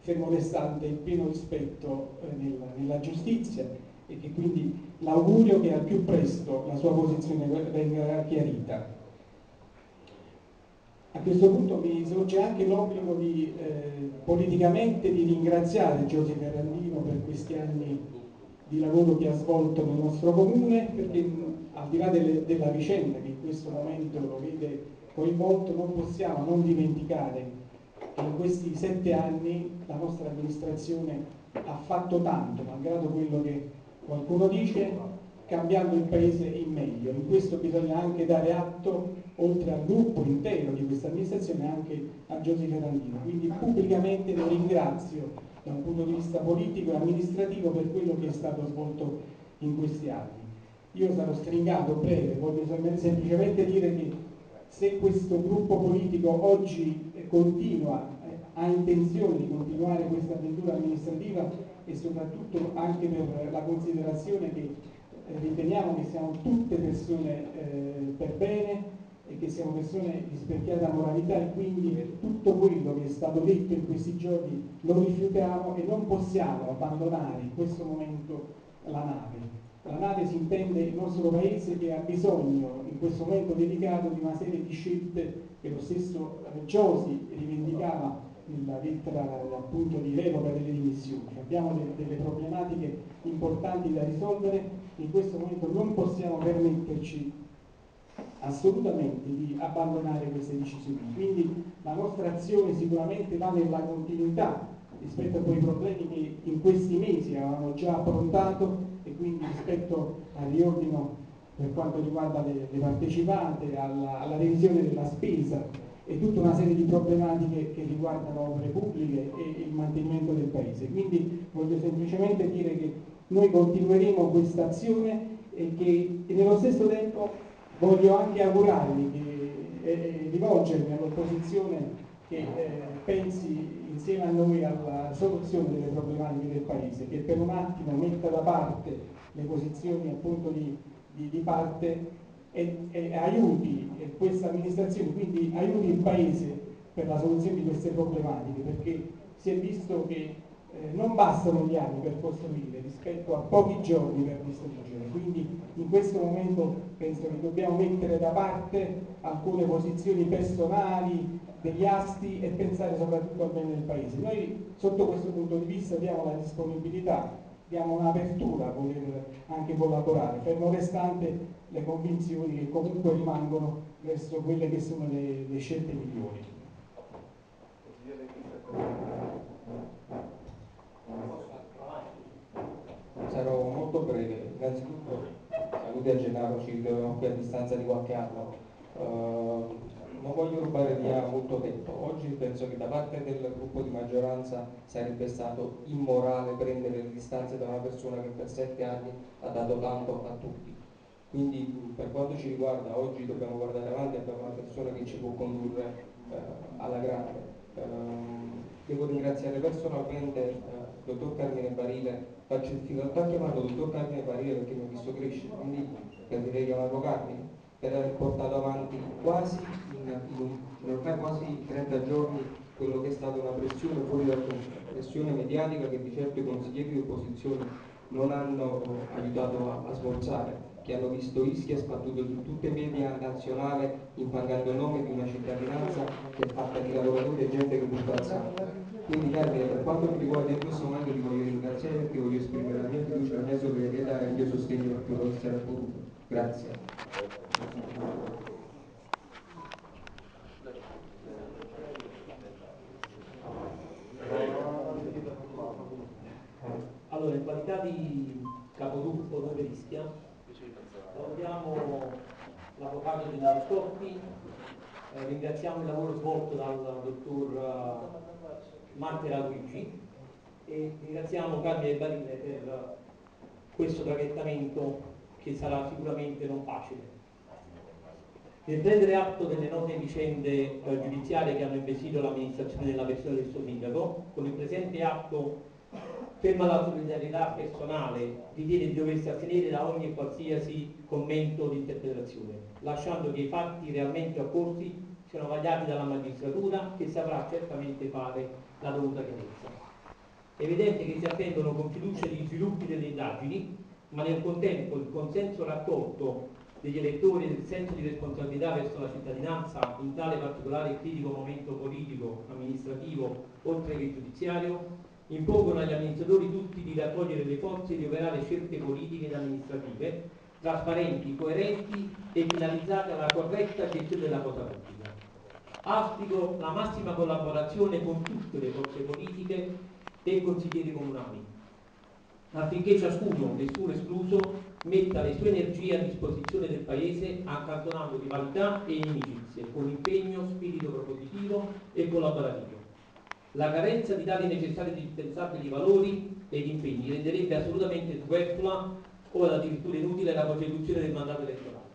[SPEAKER 9] fermo restante il pieno rispetto eh, nella, nella giustizia e che quindi l'augurio che al più presto la sua posizione venga chiarita. A questo punto mi sorge anche l'obbligo di, eh, politicamente di ringraziare Giorgio Ferrandino per questi anni di lavoro che ha svolto nel nostro comune, perché al di là delle, della vicenda che in questo momento lo vede coinvolto, non possiamo non dimenticare che in questi sette anni la nostra amministrazione ha fatto tanto, malgrado quello che qualcuno dice, cambiando il paese in meglio. In questo bisogna anche dare atto, oltre al gruppo intero di questa amministrazione, anche a Giuseppe Ferrandino. Quindi pubblicamente lo ringrazio da un punto di vista politico e amministrativo per quello che è stato svolto in questi anni. Io sarò stringato breve, voglio semplicemente dire che se questo gruppo politico oggi continua, eh, ha intenzione di continuare questa avventura amministrativa, e soprattutto anche per la considerazione che eh, riteniamo che siamo tutte persone eh, per bene e che siamo persone di specchiata moralità e quindi tutto quello che è stato detto in questi giorni lo rifiutiamo e non possiamo abbandonare in questo momento la nave. La nave si intende il nostro paese che ha bisogno in questo momento delicato di una serie di scelte che lo stesso Giosi rivendicava nella lettera appunto di revoca delle dimissioni. Abbiamo delle, delle problematiche importanti da risolvere, in questo momento non possiamo permetterci assolutamente di abbandonare queste decisioni. Quindi la nostra azione sicuramente va nella continuità rispetto a quei problemi che in questi mesi avevamo già affrontato e quindi rispetto al riordino per quanto riguarda le, le partecipate, alla, alla, revisione della spesa e tutta una serie di problematiche che riguardano opere pubbliche e il mantenimento del Paese. Quindi voglio semplicemente dire che noi continueremo questa azione e che e nello stesso tempo voglio anche augurarvi che, e, rivolgermi all'opposizione che eh, pensi insieme a noi alla soluzione delle problematiche del Paese, che per un attimo metta da parte le posizioni appunto di, di, di parte e, e aiuti questa amministrazione, quindi aiuti il Paese per la soluzione di queste problematiche, perché si è visto che eh, non bastano gli anni per costruire rispetto a pochi giorni per distruggere, quindi in questo momento penso che dobbiamo mettere da parte alcune posizioni personali, degli asti e pensare soprattutto al bene del Paese. Noi sotto questo punto di vista abbiamo la disponibilità, diamo un'apertura a voler anche collaborare, fermo restante le convinzioni che comunque rimangono verso quelle che sono le, le scelte migliori.
[SPEAKER 10] Sarò molto breve, innanzitutto saluti a Gennaro, ci ritroviamo qui a distanza di qualche anno. Uh, non voglio rubare via molto tempo. Oggi penso che da parte del gruppo di maggioranza sarebbe stato immorale prendere le distanze da una persona che per sette anni ha dato tanto a tutti. Quindi per quanto ci riguarda oggi dobbiamo guardare avanti, abbiamo una persona che ci può condurre eh, alla grande. Eh, devo ringraziare personalmente il eh, dottor Carmine Barile, faccio in realtà chiamarlo dottor Carmine Barile perché mi ha visto crescere, quindi preferirei chiamarlo Carmine per aver portato avanti quasi in, ormai quasi 30 giorni quello che è stata una pressione fuori dal controllo, pressione mediatica che di certo i consiglieri di opposizione non hanno aiutato a, a smorzare, che hanno visto Ischia sbattuto su tutte i media nazionali impangando il nome di una cittadinanza che è fatta di lavoratori e gente che butta al sangue. Quindi Carmine, per quanto mi riguarda in questo momento ti voglio ringraziare perché voglio esprimere la mia fiducia, la mia solidarietà e il mio sostegno per quello che sarà potuto. Grazie.
[SPEAKER 11] Allora, in qualità di capogruppo Nove Rischia, salutiamo l'avvocato Gennaro Scotti, eh, ringraziamo il lavoro svolto dal dottor uh, Martera Luigi e ringraziamo Carmine Barile per questo traghettamento che sarà sicuramente non facile. Nel prendere atto delle note vicende eh, giudiziarie che hanno investito l'amministrazione della persona del suo sindaco, con il presente atto ferma la solidarietà personale, ritiene di doversi astenere da ogni e qualsiasi commento o interpretazione, lasciando che i fatti realmente occorsi siano vagliati dalla magistratura che saprà certamente fare la dovuta chiarezza. È evidente che si attendono con fiducia gli sviluppi delle indagini, ma nel contempo il consenso raccolto degli elettori e del senso di responsabilità verso la cittadinanza in tale particolare e critico momento politico, amministrativo, oltre che giudiziario, impongono agli amministratori tutti di raccogliere le forze e di operare scelte politiche ed amministrative trasparenti, coerenti e finalizzate alla corretta gestione della cosa pubblica. Auspico la massima collaborazione con tutte le forze politiche e consiglieri comunali, affinché ciascuno, nessuno escluso, metta le sue energie a disposizione del Paese accantonando rivalità e inimicizie, con impegno, spirito propositivo e collaborativo. La carenza di tali necessari ed indispensabili valori ed impegni renderebbe assolutamente superflua o addirittura inutile la prosecuzione del mandato elettorale.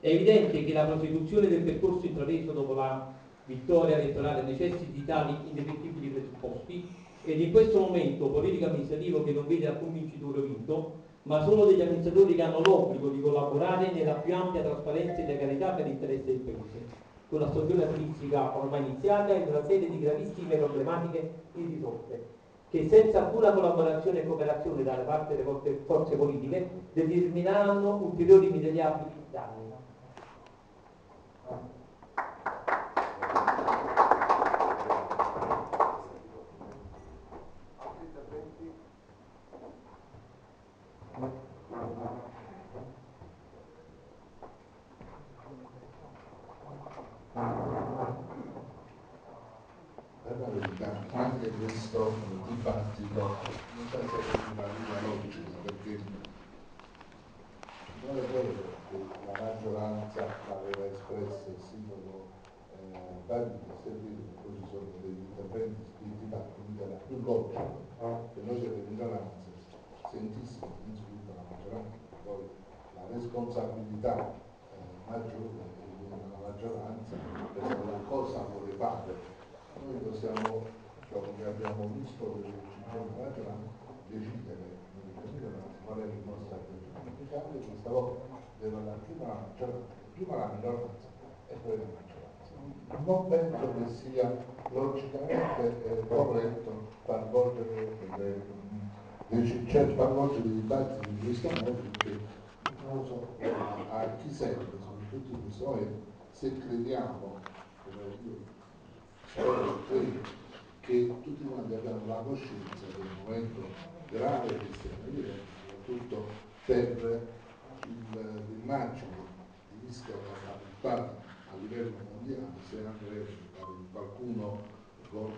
[SPEAKER 11] È evidente che la prosecuzione del percorso intrapreso dopo la vittoria elettorale necessiti di tali indefettibili presupposti ed in questo momento politico-amministrativo che non vede alcun vincitore vinto, ma solo degli amministratori che hanno l'obbligo di collaborare nella più ampia trasparenza e legalità per l'interesse del Paese, con la stagione artistica ormai iniziata e una serie di gravissime problematiche irrisolte, che senza alcuna collaborazione e cooperazione dalle parti delle forze politiche determineranno ulteriori immediati danni.
[SPEAKER 12] per la verità anche questo dibattito non sa se è una linea logica perché non è vero che la maggioranza l'aveva espressa il sindaco eh, Davide Servini, poi ci sono degli interventi scritti ma quindi era più logico che noi delle minoranze sentissimo innanzitutto la maggioranza, poi la responsabilità eh, maggiore della maggioranza per cosa vuole fare noi possiamo, come abbiamo visto con il cittadino maggioranza, decidere qual è il nostro atteggiamento. Questa volta deve andare prima la maggioranza, prima la minoranza e poi la maggioranza. Non penso che sia logicamente eh, corretto far volgere cioè far volgere i dibattiti in questo modo perché non lo so a chi serve soprattutto in questo momento se crediamo come io spero che tutti quanti abbiamo la coscienza del momento grave che stiamo vivendo, soprattutto per l'immagine di rischio che ha a livello mondiale, se anche qualcuno come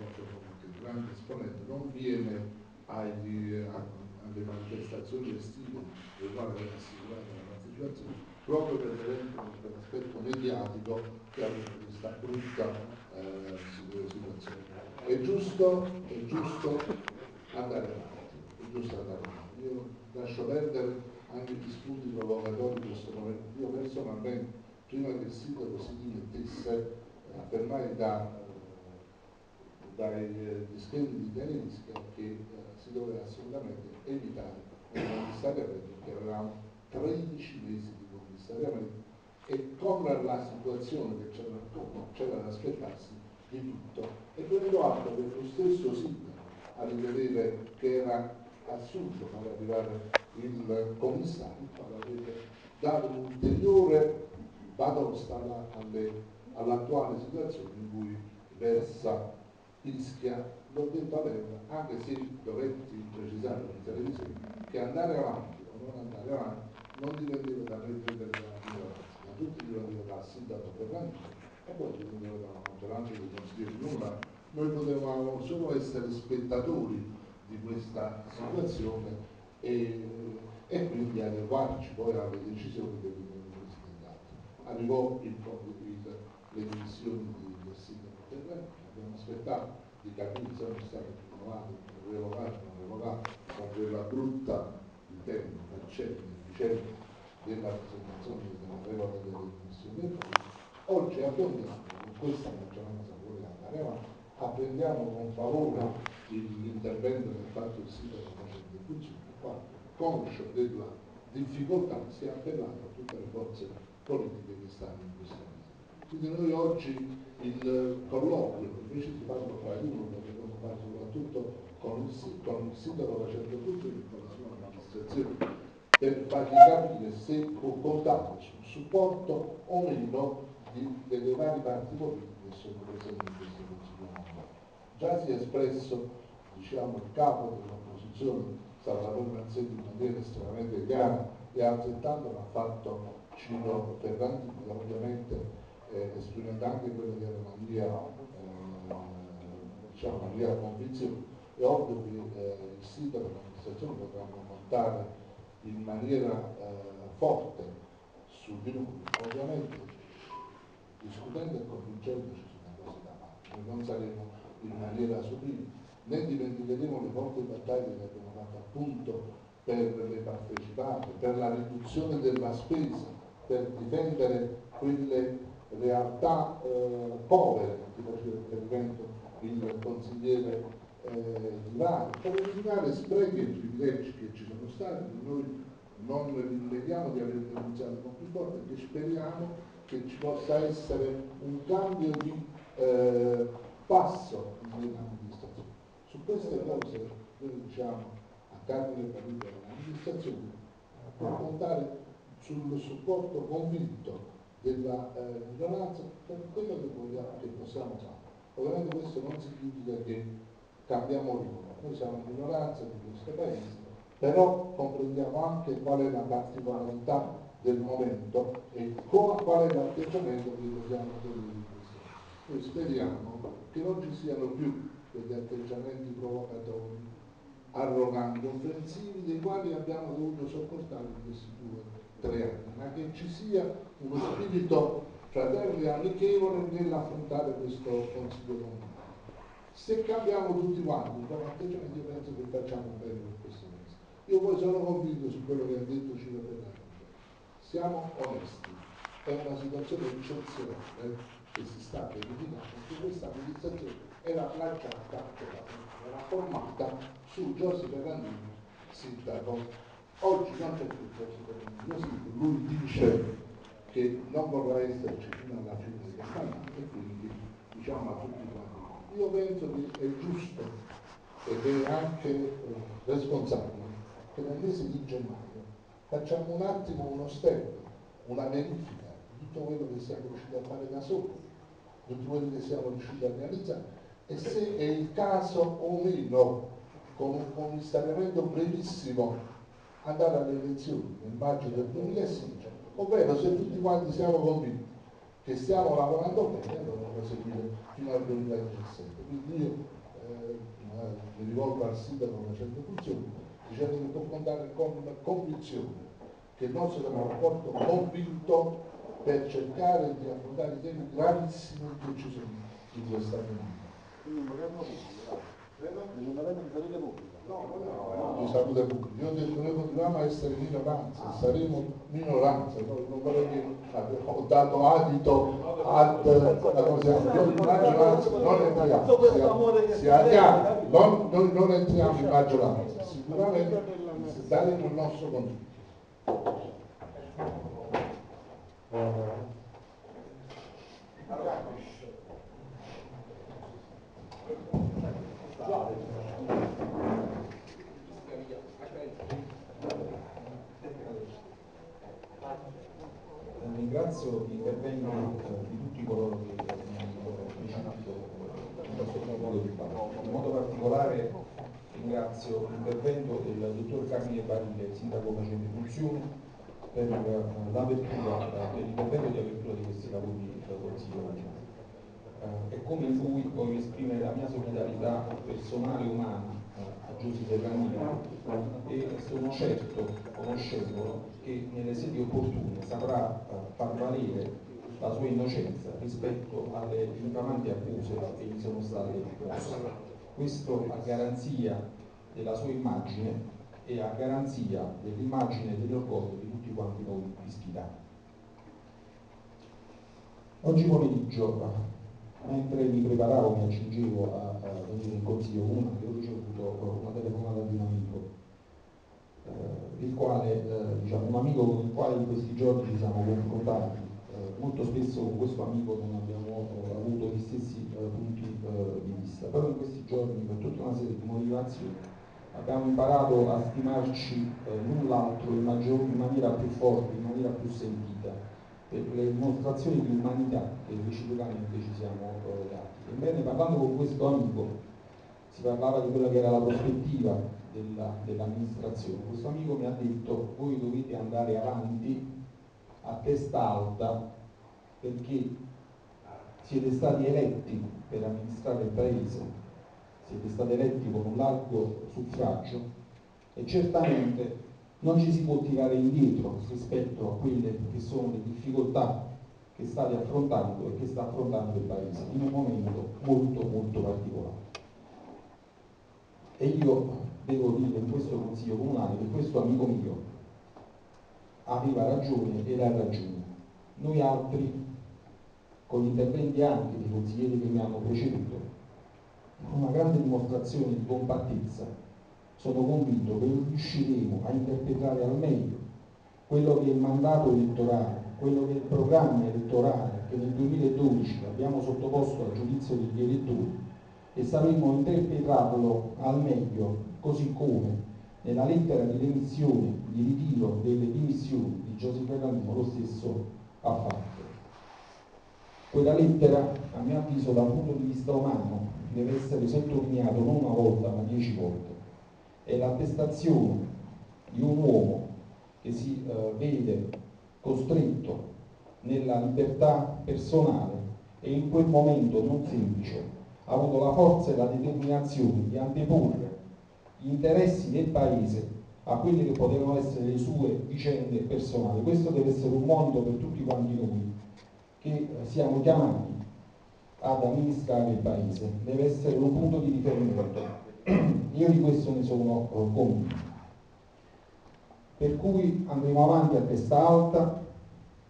[SPEAKER 12] il grande esponente non viene agli, alle manifestazioni estive le quali viene assicurata la partecipazione proprio per l'aspetto mediatico che ha avuto questa brutta eh, situazione. È giusto, è giusto andare avanti, è giusto andare avanti. Io lascio perdere anche gli spunti provocatori di questo momento. Io personalmente, prima che il sindaco si dimettesse, eh, affermai da, eh, dai dischetti di Tenisca che eh, doveva assolutamente evitare il commissariamento perché avevamo 13 mesi di commissariamento e con la situazione che c'era attorno c'era da aspettarsi di tutto. E prendo atto che lo stesso sindaco a rivedere che era assurdo far arrivare il commissario avete dato un'ulteriore batosta all'attuale situazione in cui versa Ischia l'ho detto a lei anche se dovetti precisare in televisione che andare avanti o non andare avanti non dipendeva da noi della minoranza tutti dipendeva dal sindaco Ferrandino e poi dipendeva dalla maggioranza dei consiglieri comunali. Noi potevamo solo essere spettatori di questa situazione e, e quindi adeguarci poi alle decisioni che venivano presidentate. Arrivò il Covid, le dimissioni del sindaco Ferrandino, abbiamo aspettato di capire se sono stati rinnovati, revocati, non revocati, con quella brutta di termine, cancelli, dicendo della presentazione della revoca delle dimissioni del oggi abbondiamo con questa maggioranza vuole andare avanti, apprendiamo con favore l'intervento che ha fatto il sindaco facendo di funzione, qua conscio della difficoltà si è appellato a tutte le forze politiche che stanno in questa. Quindi noi oggi il colloquio, invece di farlo tra di noi, dobbiamo fare soprattutto con il, con il sindaco facendo e la sua amministrazione per fargli capire se può contare sul supporto o meno di, delle varie parti politiche che sono presenti in questo Consiglio Già si è espresso diciamo, il capo dell'opposizione Salvatore Manzetti in maniera estremamente chiara e altrettanto l'ha fatto Ciro Ferrandini, ovviamente eh, esprimendo anche quella che era la mia, eh, diciamo, la mia convinzione. È ovvio che eh, il sindaco e l'amministrazione potranno contare in maniera eh, forte su di noi, ovviamente discutendo e convincendoci su una cosa da fare. Non saremo in maniera supina, né dimenticheremo le forti battaglie che abbiamo fatto appunto per le partecipate, per la riduzione della spesa, per difendere quelle realtà eh, povere, ti faceva riferimento il consigliere eh, di Vari, per eliminare sprechi e privilegi che ci sono stati, noi non rileghiamo di aver denunciato con più forza perché speriamo che ci possa essere un cambio di eh, passo nell'amministrazione. Su queste cose noi diciamo a Carmine Paride l'amministrazione può contare sul supporto convinto della eh, minoranza per quello che, vogliamo, che possiamo fare. Ovviamente questo non significa che cambiamo linea, noi siamo minoranza di questo paese, però comprendiamo anche qual è la particolarità del momento e qual è l'atteggiamento che dobbiamo tenere in questo. Noi speriamo che non ci siano più quegli atteggiamenti provocatori, arroganti, offensivi, dei quali abbiamo dovuto sopportare in questi due o tre anni, ma che ci sia uno spirito fratello e amichevole nell'affrontare questo Consiglio Comunale. Se cambiamo tutti quanti come io penso che facciamo bene per questo paese. Io poi sono convinto su quello che ha detto Ciro Ferrari. Siamo onesti, è una situazione eccezionale che si sta verificando, perché questa amministrazione era plagiata, era formata su Giossi Ferrandini, sindaco. Oggi non c'è più Giossi Ferrandini, lui dice che non vorrà esserci fino alla fine di quest'anno e quindi diciamo a tutti quanti. Io penso che è giusto ed è anche eh, responsabile che nel mese di gennaio facciamo un attimo uno step, una verifica di tutto quello che siamo riusciti a fare da soli, di tutto quello che siamo riusciti a realizzare e se è il caso o meno con un commissariamento brevissimo andare alle elezioni nel maggio del 2016 ovvero se tutti quanti siamo convinti che stiamo lavorando bene, allora proseguire fino al 2017. Quindi io eh, mi rivolgo al sindaco facendo funzioni, dicendo che può contare con convinzione che il nostro è un rapporto convinto per cercare di affrontare i temi gravissimi che ci sono in questa comunità.
[SPEAKER 2] Quindi un governo pubblico, un governo di salute pubblica.
[SPEAKER 12] No, no, di salute pubblica. Io ho detto noi continuiamo a essere minoranza, saremo minoranza, non vorrei dire ho dato adito ad la cosa, noi in maggioranza non entriamo, sia chiaro, non, noi non entriamo in maggioranza, sicuramente daremo il nostro contributo.
[SPEAKER 4] Ringrazio l'intervento di tutti coloro che hanno in questo modo di dibattito. In modo particolare ringrazio l'intervento del dottor Carmine Barile, sindaco facente funzione, per l'apertura, per l'intervento di apertura di questi lavori Consiglio regionale. E come lui voglio esprimere la mia solidarietà personale e umana a Giuseppe Ferrandino e sono certo, conoscendolo, che nelle sedi opportune saprà far valere la sua innocenza rispetto alle infamanti accuse che gli sono state poste. Questo a garanzia della sua immagine e a garanzia dell'immagine e dell'orgoglio di tutti quanti noi ispirati. Oggi pomeriggio, mentre mi preparavo, mi accingevo a, a venire in consiglio comunale, ho ricevuto una telefonata di un amico eh, il quale, eh, diciamo, un amico con il quale in questi giorni ci siamo confrontati. Eh, molto spesso con questo amico non abbiamo avuto gli stessi eh, punti eh, di vista, però in questi giorni per tutta una serie di motivazioni abbiamo imparato a stimarci eh, l'un l'altro in, in maniera più forte, in maniera più sentita, per le dimostrazioni di umanità che reciprocamente ci siamo dati. Ebbene, parlando con questo amico, si parlava di quella che era la prospettiva della, dell'amministrazione. Questo amico mi ha detto voi dovete andare avanti a testa alta perché siete stati eletti per amministrare il paese, siete stati eletti con un largo suffragio e certamente non ci si può tirare indietro rispetto a quelle che sono le difficoltà che state affrontando e che sta affrontando il Paese in un momento molto molto particolare. E io devo dire in questo consiglio comunale che questo amico mio aveva ragione ed ha ragione. Noi altri, con gli interventi anche dei consiglieri che mi hanno preceduto, con una grande dimostrazione di compattezza, sono convinto che riusciremo a interpretare al meglio quello che è il mandato elettorale, quello che è il programma elettorale che nel 2012 abbiamo sottoposto al giudizio degli elettori e sapremo interpretarlo al meglio così come nella lettera di demissione, di ritiro delle dimissioni di Giuseppe Ferrandino lo stesso ha fatto. Quella lettera, a mio avviso, dal punto di vista umano, deve essere sottolineato non una volta ma dieci volte. È l'attestazione di un uomo che si eh, vede costretto nella libertà personale e in quel momento non semplice ha avuto la forza e la determinazione di anteporre gli interessi del Paese a quelle che potevano essere le sue vicende personali. Questo deve essere un monito per tutti quanti noi che eh, siamo chiamati ad amministrare il Paese, deve essere un punto di riferimento. Io di questo ne sono eh, convinto. Per cui andremo avanti a testa alta,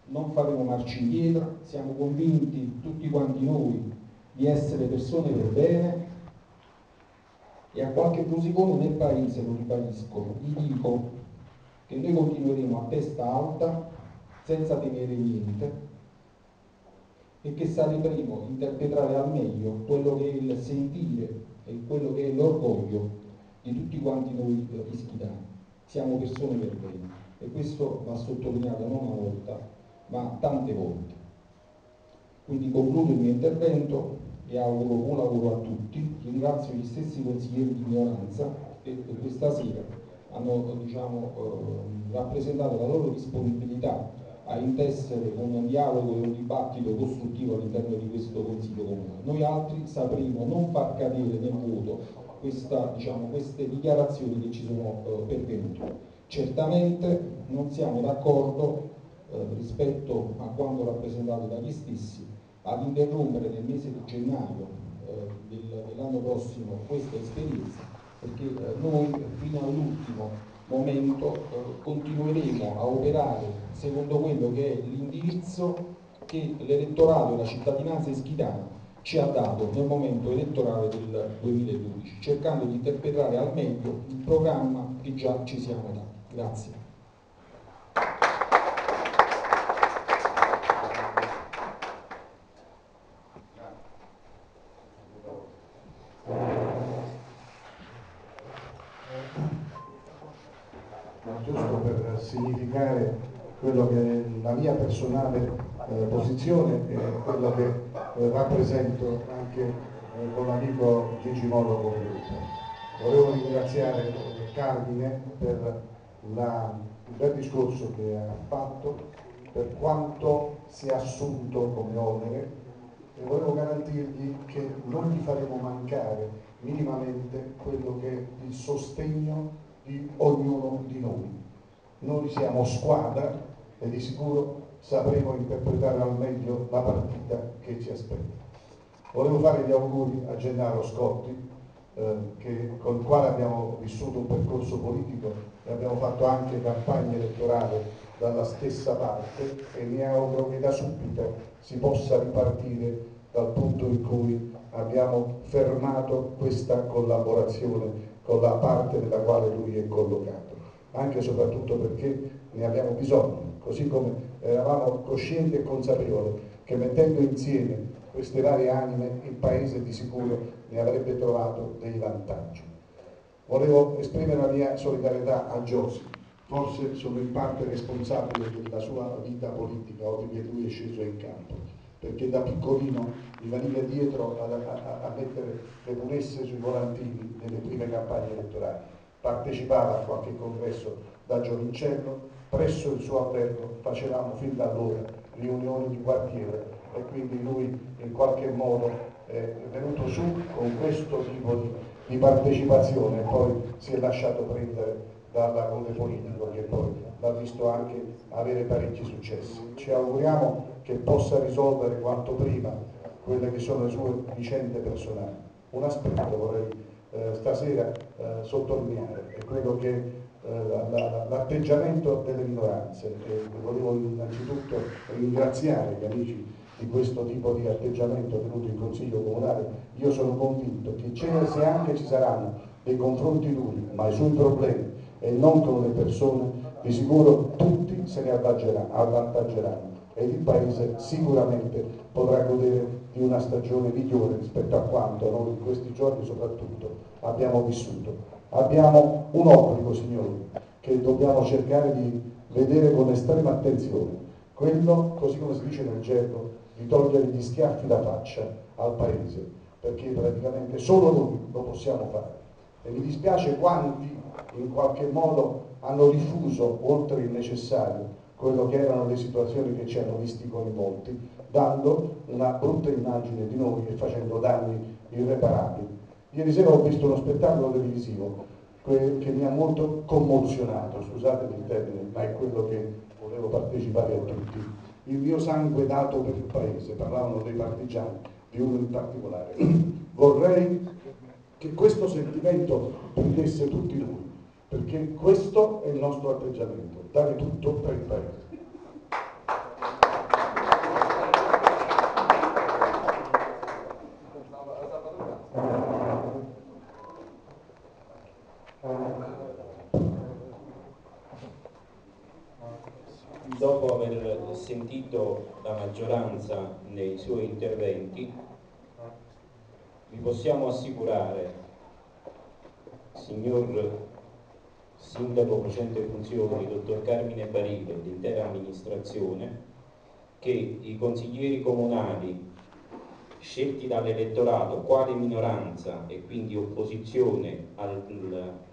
[SPEAKER 4] non faremo marcia indietro, siamo convinti tutti quanti noi di essere persone per bene e a qualche musicone nel paese, lo ribadisco, gli dico che noi continueremo a testa alta, senza temere niente, e che sapremo interpretare al meglio quello che è il sentire e quello che è l'orgoglio di tutti quanti noi ischitani. Siamo persone per bene e questo va sottolineato non una volta, ma tante volte. Quindi concludo il mio intervento e auguro buon lavoro a tutti. Ringrazio gli stessi consiglieri di minoranza che questa sera hanno diciamo, eh, rappresentato la loro disponibilità a intessere un dialogo e un dibattito costruttivo all'interno di questo Consiglio Comunale. Noi altri sapremo non far cadere nel voto questa, diciamo, queste dichiarazioni che ci sono eh, pervenute. Certamente non siamo d'accordo eh, rispetto a quanto rappresentato dagli stessi ad interrompere nel mese di gennaio eh, del, dell'anno prossimo questa esperienza perché eh, noi fino all'ultimo momento eh, continueremo a operare secondo quello che è l'indirizzo che l'elettorato e la cittadinanza ischitana ci ha dato nel momento elettorale del 2012, cercando di interpretare al meglio il programma che già ci siamo dati. Grazie.
[SPEAKER 13] significare quello che è la mia personale eh, posizione e quello che eh, rappresento anche eh, con l'amico Gigi Moro gruppo. Volevo ringraziare Carmine per la, il bel discorso che ha fatto, per quanto si è assunto come onere e volevo garantirgli che non gli faremo mancare minimamente quello che è il sostegno di ognuno di noi noi siamo squadra e di sicuro sapremo interpretare al meglio la partita che ci aspetta. Volevo fare gli auguri a Gennaro Scotti, eh, che, con il quale abbiamo vissuto un percorso politico e abbiamo fatto anche campagna elettorale dalla stessa parte e mi auguro che da subito si possa ripartire dal punto in cui abbiamo fermato questa collaborazione con la parte nella quale lui è collocato anche e soprattutto perché ne abbiamo bisogno, così come eravamo coscienti e consapevoli che mettendo insieme queste varie anime il Paese di sicuro ne avrebbe trovato dei vantaggi. Volevo esprimere la mia solidarietà a Giosi, forse sono in parte responsabile della sua vita politica, oggi che lui è sceso in campo, perché da piccolino mi veniva dietro a, a, a mettere le punesse sui volantini nelle prime campagne elettorali. Partecipava a qualche congresso da giovincello, presso il suo albergo facevamo fin da allora riunioni di quartiere e quindi lui in qualche modo è venuto su con questo tipo di, di partecipazione e poi si è lasciato prendere dall'agone politico che poi l'ha visto anche avere parecchi successi. Ci auguriamo che possa risolvere quanto prima quelle che sono le sue vicende personali. Un aspetto vorrei eh, stasera eh, sottolineare è quello che l'atteggiamento delle minoranze. E volevo innanzitutto ringraziare gli amici di questo tipo di atteggiamento tenuto in Consiglio Comunale, io sono convinto che se anche ci saranno dei confronti duri, ma i suoi problemi e non con le persone, di sicuro tutti se ne avvantaggeranno. Ed il Paese sicuramente potrà godere di una stagione migliore rispetto a quanto noi in questi giorni soprattutto abbiamo vissuto. Abbiamo un obbligo, signori, che dobbiamo cercare di vedere con estrema attenzione, quello, così come si dice nel gergo, di togliere gli schiaffi da faccia al Paese, perché praticamente solo noi lo possiamo fare. E mi dispiace quanti in qualche modo hanno diffuso, oltre il necessario, quello che erano le situazioni che ci hanno visti coinvolti, dando una brutta immagine di noi e facendo danni irreparabili. Ieri sera ho visto uno spettacolo televisivo che mi ha molto commozionato, scusate il termine, ma è quello che volevo partecipare a tutti. Il mio sangue dato per il paese, parlavano dei partigiani, di uno in particolare. Vorrei che questo sentimento prendesse tutti noi, perché questo è il nostro atteggiamento, dare tutto per il paese.
[SPEAKER 5] Dopo aver sentito la maggioranza nei suoi interventi, vi possiamo assicurare, signor Sindaco facente funzioni, dottor Carmine Barile e l'intera amministrazione, che i consiglieri comunali scelti dall'elettorato quale minoranza e quindi opposizione al,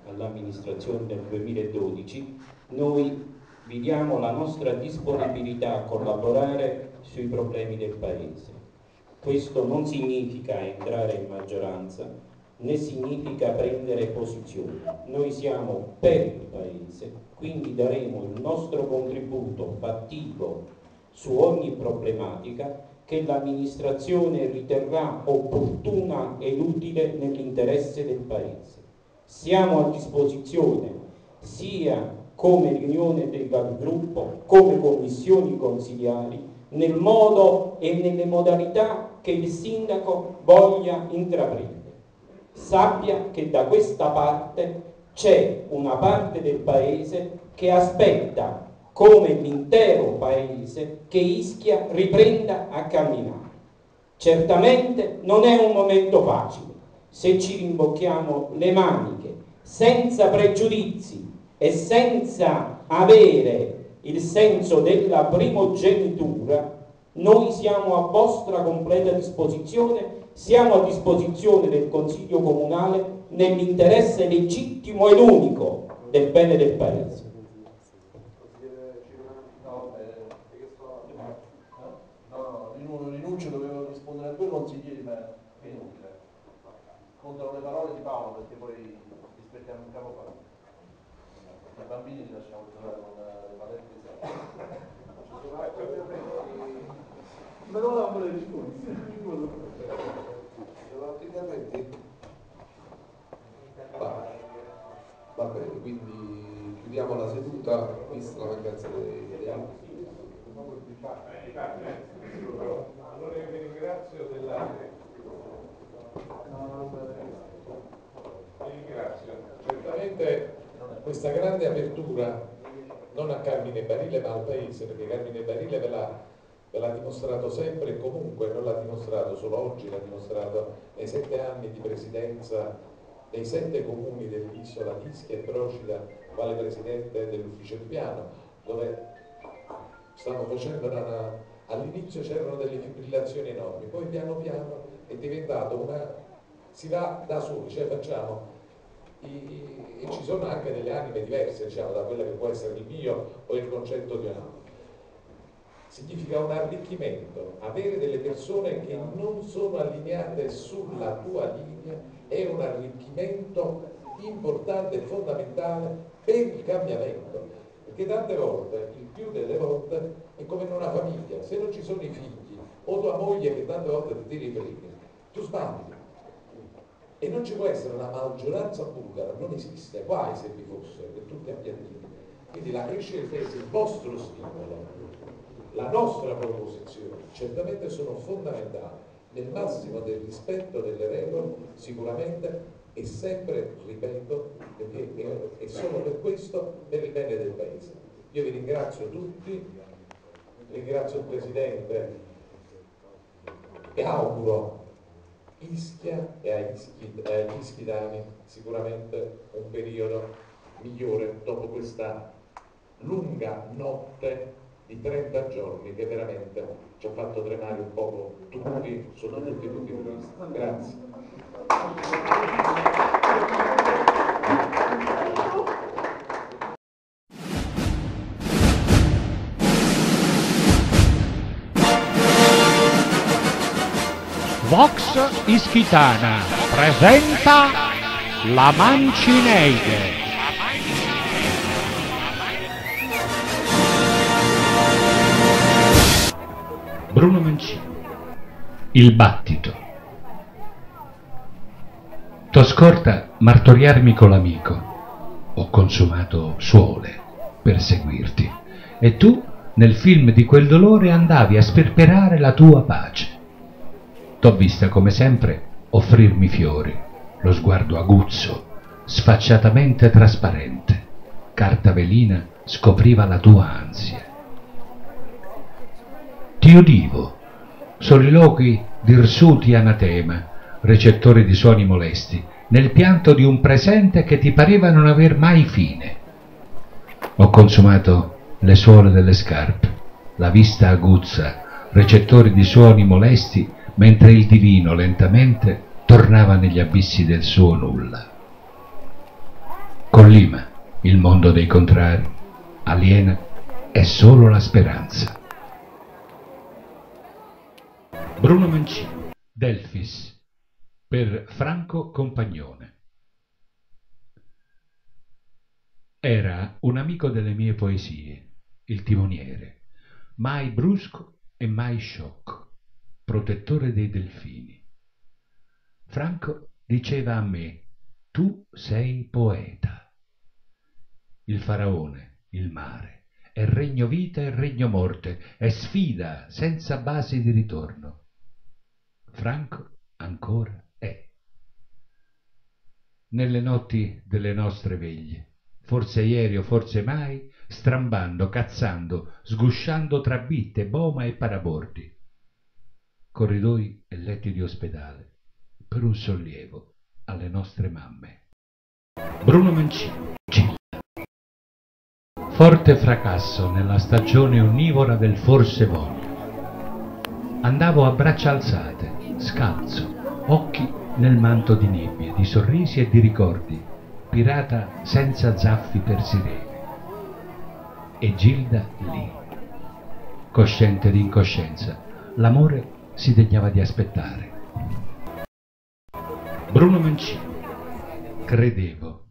[SPEAKER 5] all'amministrazione del 2012, noi vi diamo la nostra disponibilità a collaborare sui problemi del Paese. Questo non significa entrare in maggioranza, né significa prendere posizione. Noi siamo per il Paese, quindi daremo il nostro contributo fattivo su ogni problematica che l'amministrazione riterrà opportuna ed utile nell'interesse del Paese. Siamo a disposizione sia come riunione del gruppo, come commissioni consigliari, nel modo e nelle modalità che il sindaco voglia intraprendere. Sappia che da questa parte c'è una parte del paese che aspetta come l'intero paese che Ischia riprenda a camminare. Certamente non è un momento facile se ci rimbocchiamo le maniche senza pregiudizi e senza avere il senso della primogenitura, noi siamo a vostra completa disposizione, siamo a disposizione del Consiglio Comunale nell'interesse legittimo ed unico del bene del Paese.
[SPEAKER 8] rinuncio, dovevo rispondere a due consiglieri, ma è inutile. Contano le parole di Paolo perché poi rispettiamo il capo fatto. I bambini li lasciamo giocare con le palette
[SPEAKER 14] Ma non la vuole rispondere.
[SPEAKER 3] Sono altri interventi? Va. Va bene, quindi chiudiamo la seduta, vista la mancanza dei.
[SPEAKER 15] Allora io vi ringrazio della... Vi ringrazio.
[SPEAKER 7] Certamente questa grande apertura non a Carmine Barile ma al Paese, perché Carmine Barile ve l'ha, dimostrato sempre e comunque non l'ha dimostrato solo oggi, l'ha dimostrato nei sette anni di presidenza dei sette comuni dell'isola di Ischia e Procida quale presidente dell'ufficio di piano, dove stanno facendo una, all'inizio c'erano delle fibrillazioni enormi, poi piano piano è diventato una, si va da soli, cioè facciamo, i, e ci sono anche delle anime diverse, diciamo, da quella che può essere il mio o il concetto di un altro. Significa un arricchimento, avere delle persone che non sono allineate sulla tua linea è un arricchimento importante e fondamentale per il cambiamento, perché tante volte, il più delle volte, è come in una famiglia, se non ci sono i figli o tua moglie che tante volte ti tiri i freni, tu sbagli. E non ci può essere una maggioranza bulgara, non esiste, guai se vi fosse, per tutti appiattiti. Quindi la crescita paese, il vostro stimolo, la nostra proposizione, certamente sono fondamentali nel massimo del rispetto delle regole, sicuramente e sempre, ripeto, perché è solo per questo, per il bene del Paese. Io vi ringrazio tutti, ringrazio il Presidente e auguro Ischia e agli ischidani sicuramente un periodo migliore dopo questa lunga notte di 30 giorni che veramente ci ha fatto tremare un po' tutti sotto tutti i punti di vista. Grazie.
[SPEAKER 16] Ischitana presenta La Mancineide. Bruno Mancini. Il battito. T'ho scorta martoriarmi con l'amico. Ho consumato suole per seguirti. E tu, nel film di quel dolore, andavi a sperperare la tua pace. T'ho vista come sempre offrirmi fiori, lo sguardo aguzzo, sfacciatamente trasparente. Carta velina scopriva la tua ansia. Ti udivo, soliloqui d'irsuti anatema, recettori di suoni molesti, nel pianto di un presente che ti pareva non aver mai fine. Ho consumato le suole delle scarpe, la vista aguzza, recettori di suoni molesti, mentre il divino lentamente tornava negli abissi del suo nulla. Collima, il mondo dei contrari, aliena è solo la speranza. Bruno Mancini, Delfis, per Franco Compagnone. Era un amico delle mie poesie, il timoniere, mai brusco e mai sciocco, protettore dei delfini. Franco diceva a me, tu sei poeta. Il faraone, il mare, è regno vita e regno morte, è sfida senza basi di ritorno. Franco ancora è. Nelle notti delle nostre veglie, forse ieri o forse mai, strambando, cazzando, sgusciando tra bitte, boma e parabordi, corridoi e letti di ospedale, per un sollievo alle nostre mamme. Bruno Mancini, Gilla. Forte fracasso nella stagione onnivora del forse voglio. Andavo a braccia alzate, scalzo, occhi nel manto di nebbie, di sorrisi e di ricordi, pirata senza zaffi per sirene. E Gilda lì, cosciente di incoscienza, l'amore si degnava di aspettare. Bruno Mancini, credevo.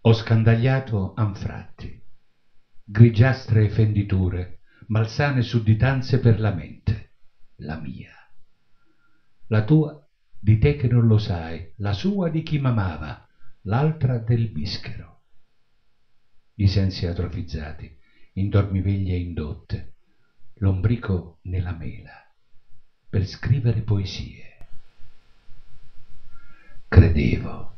[SPEAKER 16] Ho scandagliato anfratti, grigiastre fenditure, malsane sudditanze per la mente la mia. La tua di te che non lo sai, la sua di chi m'amava, l'altra del bischero. I sensi atrofizzati, in dormiveglie indotte, lombrico nella mela, per scrivere poesie. Credevo.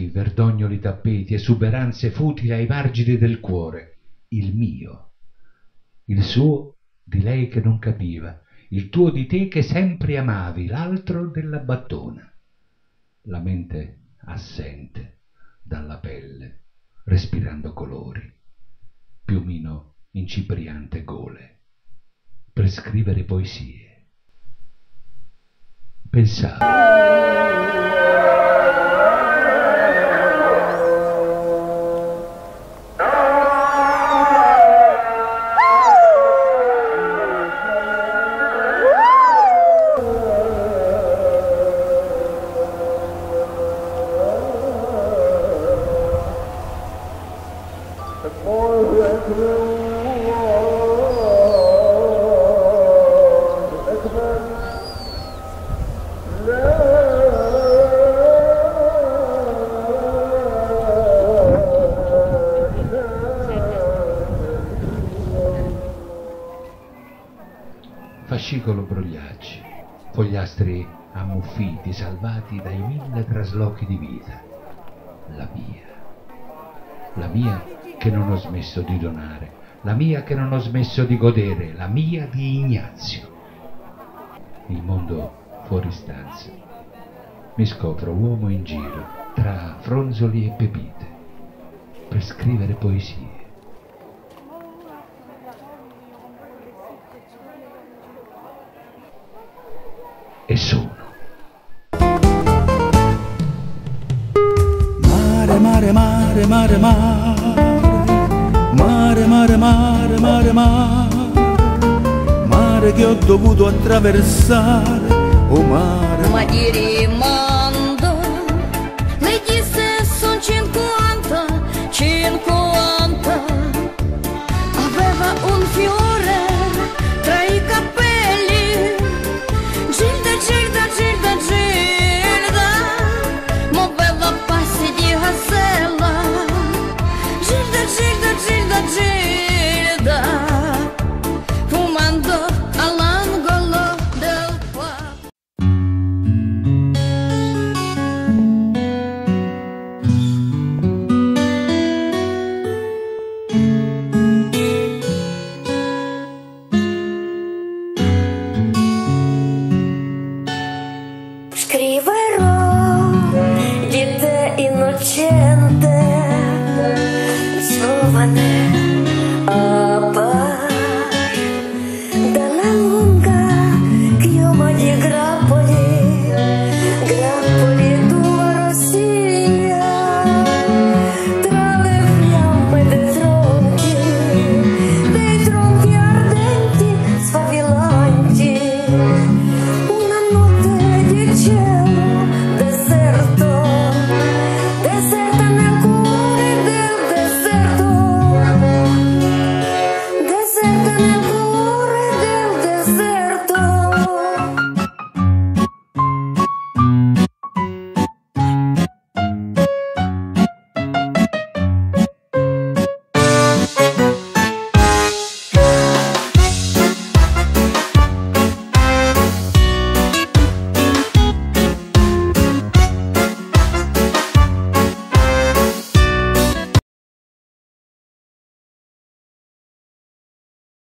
[SPEAKER 16] Muschi, verdognoli tappeti, esuberanze futili ai margini del cuore. Il mio. Il suo di lei che non capiva, il tuo di te che sempre amavi, l'altro della battona. La mente assente dalla pelle, respirando colori, piumino incipriante gole, per scrivere poesie. Pensavo. Ammuffiti, salvati dai mille traslochi di vita. La mia, la mia che non ho smesso di donare, la mia che non ho smesso di godere, la mia di Ignazio. Il mondo fuori stanza. Mi scopro uomo in giro tra fronzoli e pepite per scrivere poesie. E sono.
[SPEAKER 17] Mare, mare, mare, mare, mare, mare, mare, mare, mare, che ho dovuto attraversare, oh mare.
[SPEAKER 1] Ma di rimando le disse son 50, 50 aveva un fiore